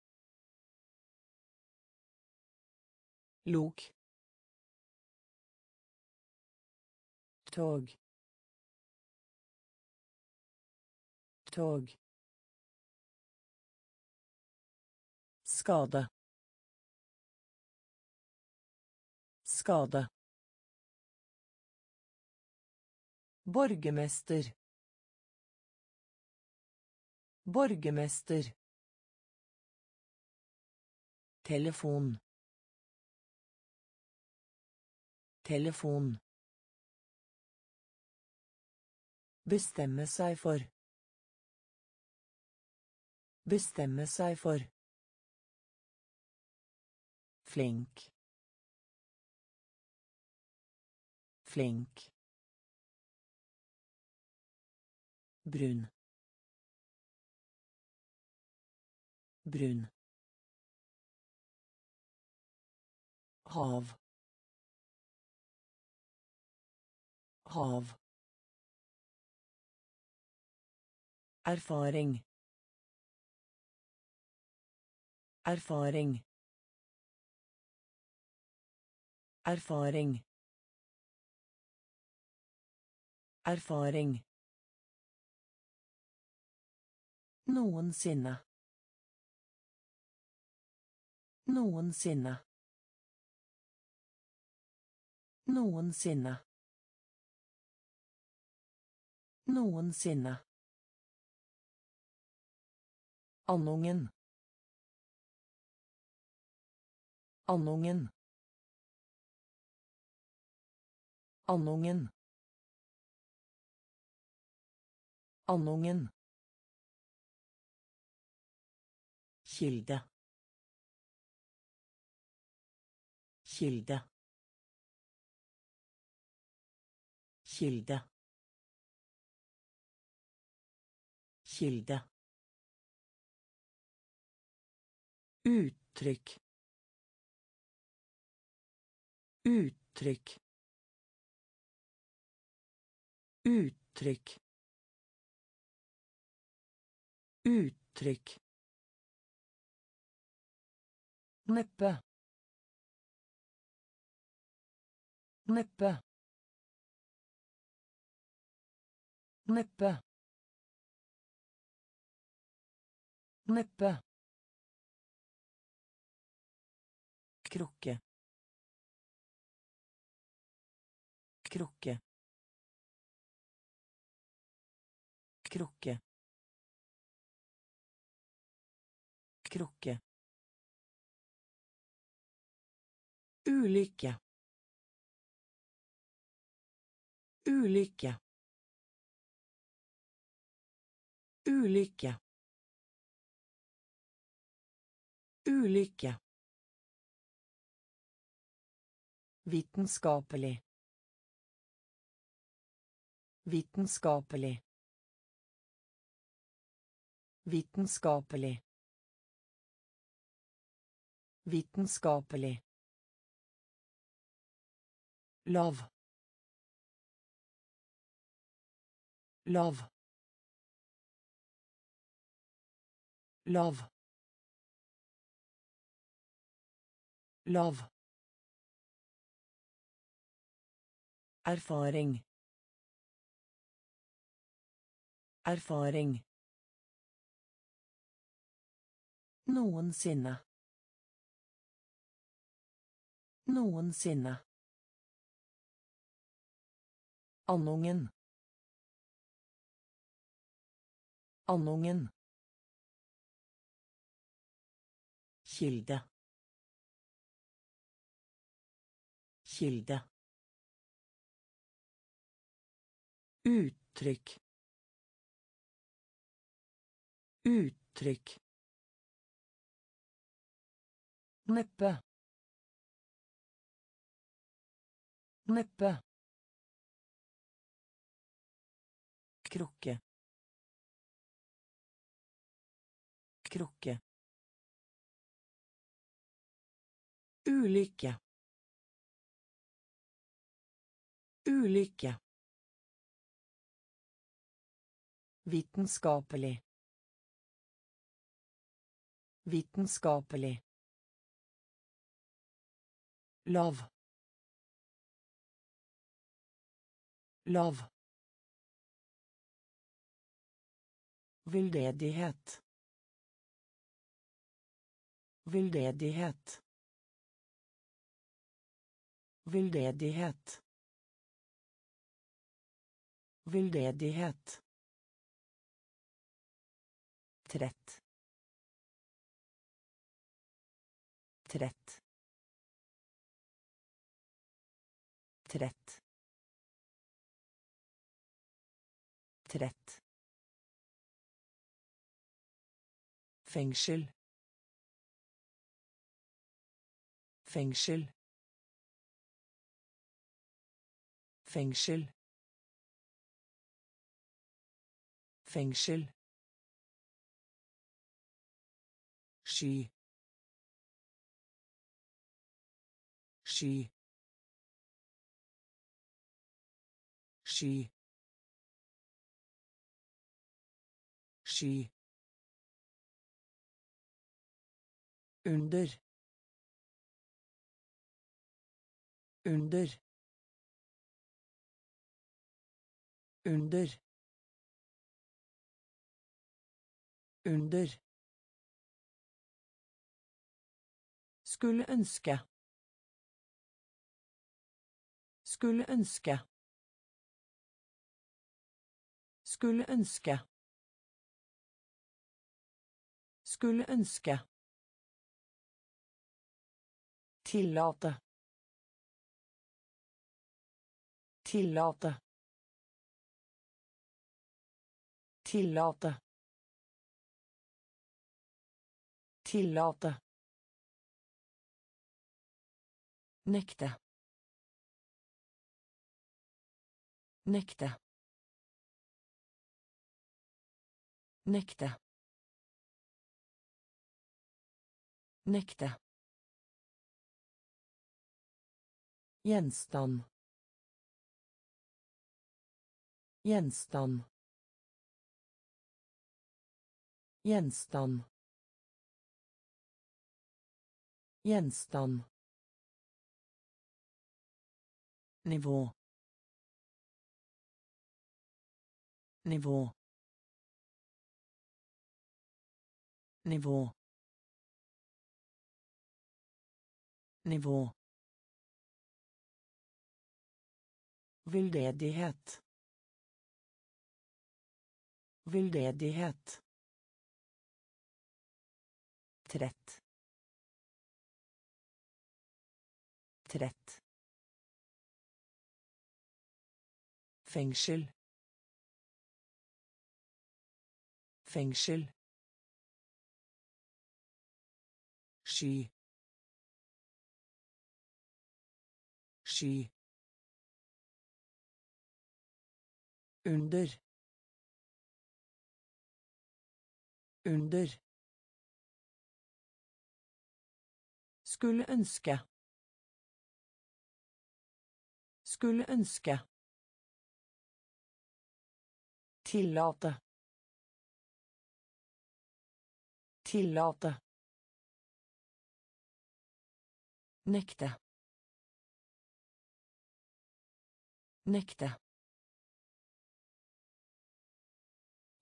lok tog. Tog. Skade. Skade. Borgermester. Borgermester telefon. Telefon. Bestemme seg for. Bestemme seg for. Flink. Flink. Brun. Brun hav. Hav. Erfaring. Erfaring. Erfaring. Erfaring. Noensinne. Noensinne. Noensinne. Noensinne. Andungen. Andungen. Andungen. Andungen. Kilde. Kilde. Kilde. Kilde. Uttrykk. Uttrykk. Uttrykk. Uttrykk. Neppe. Neppe. Neppe. Neppe. Krukke. Krukke. Krukke. Krukke. Ulykke. Ulykke. Ulykke. Ulykke. Vitenskapelig. Vitenskapelig. Vitenskapelig. Vitenskapelig. Lav. Lav. Lav. Lav. Erfaring. Erfaring. Noensinne. Noensinne. Andungen. Andungen. Kilde. Kilde. Uttrykk. Uttrykk. Neppe. Neppe. Krukke. Krukke. Ulykke. Ulykke. Vitenskapelig. Vitenskapelig. Lav. Lav. Veldedighet. Veldedighet. Veldedighet. Veldedighet. Trett. Trett. Trett. Trett. Fengsel. Fengsel. Fengsel. Fengsel. Sky. Sky. Sky. Sky. Under. Under. Under. Under. Skulle ønske. Skulle ønske. Skulle ønske. Skulle ønske. Tillate. Tillate. Tillate. Tillate. Nekte. Nekte. Nekte. Nekte. Gjenstand. Gjenstand. Gjenstand. Gjenstand. Nivå. Nivå. Nivå. Nivå. Veldedighet. Veldedighet. Trett. Trett. Fengsel. Fengsel. Sky. Sky. Under. Under. Skulle ønske. Skulle ønske. Tillate. Tillate. Nekte. Nekte.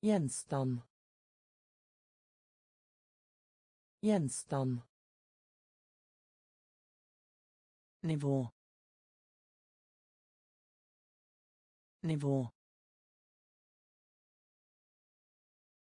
Gjenstand. Gjenstand. Nivå. Nivå.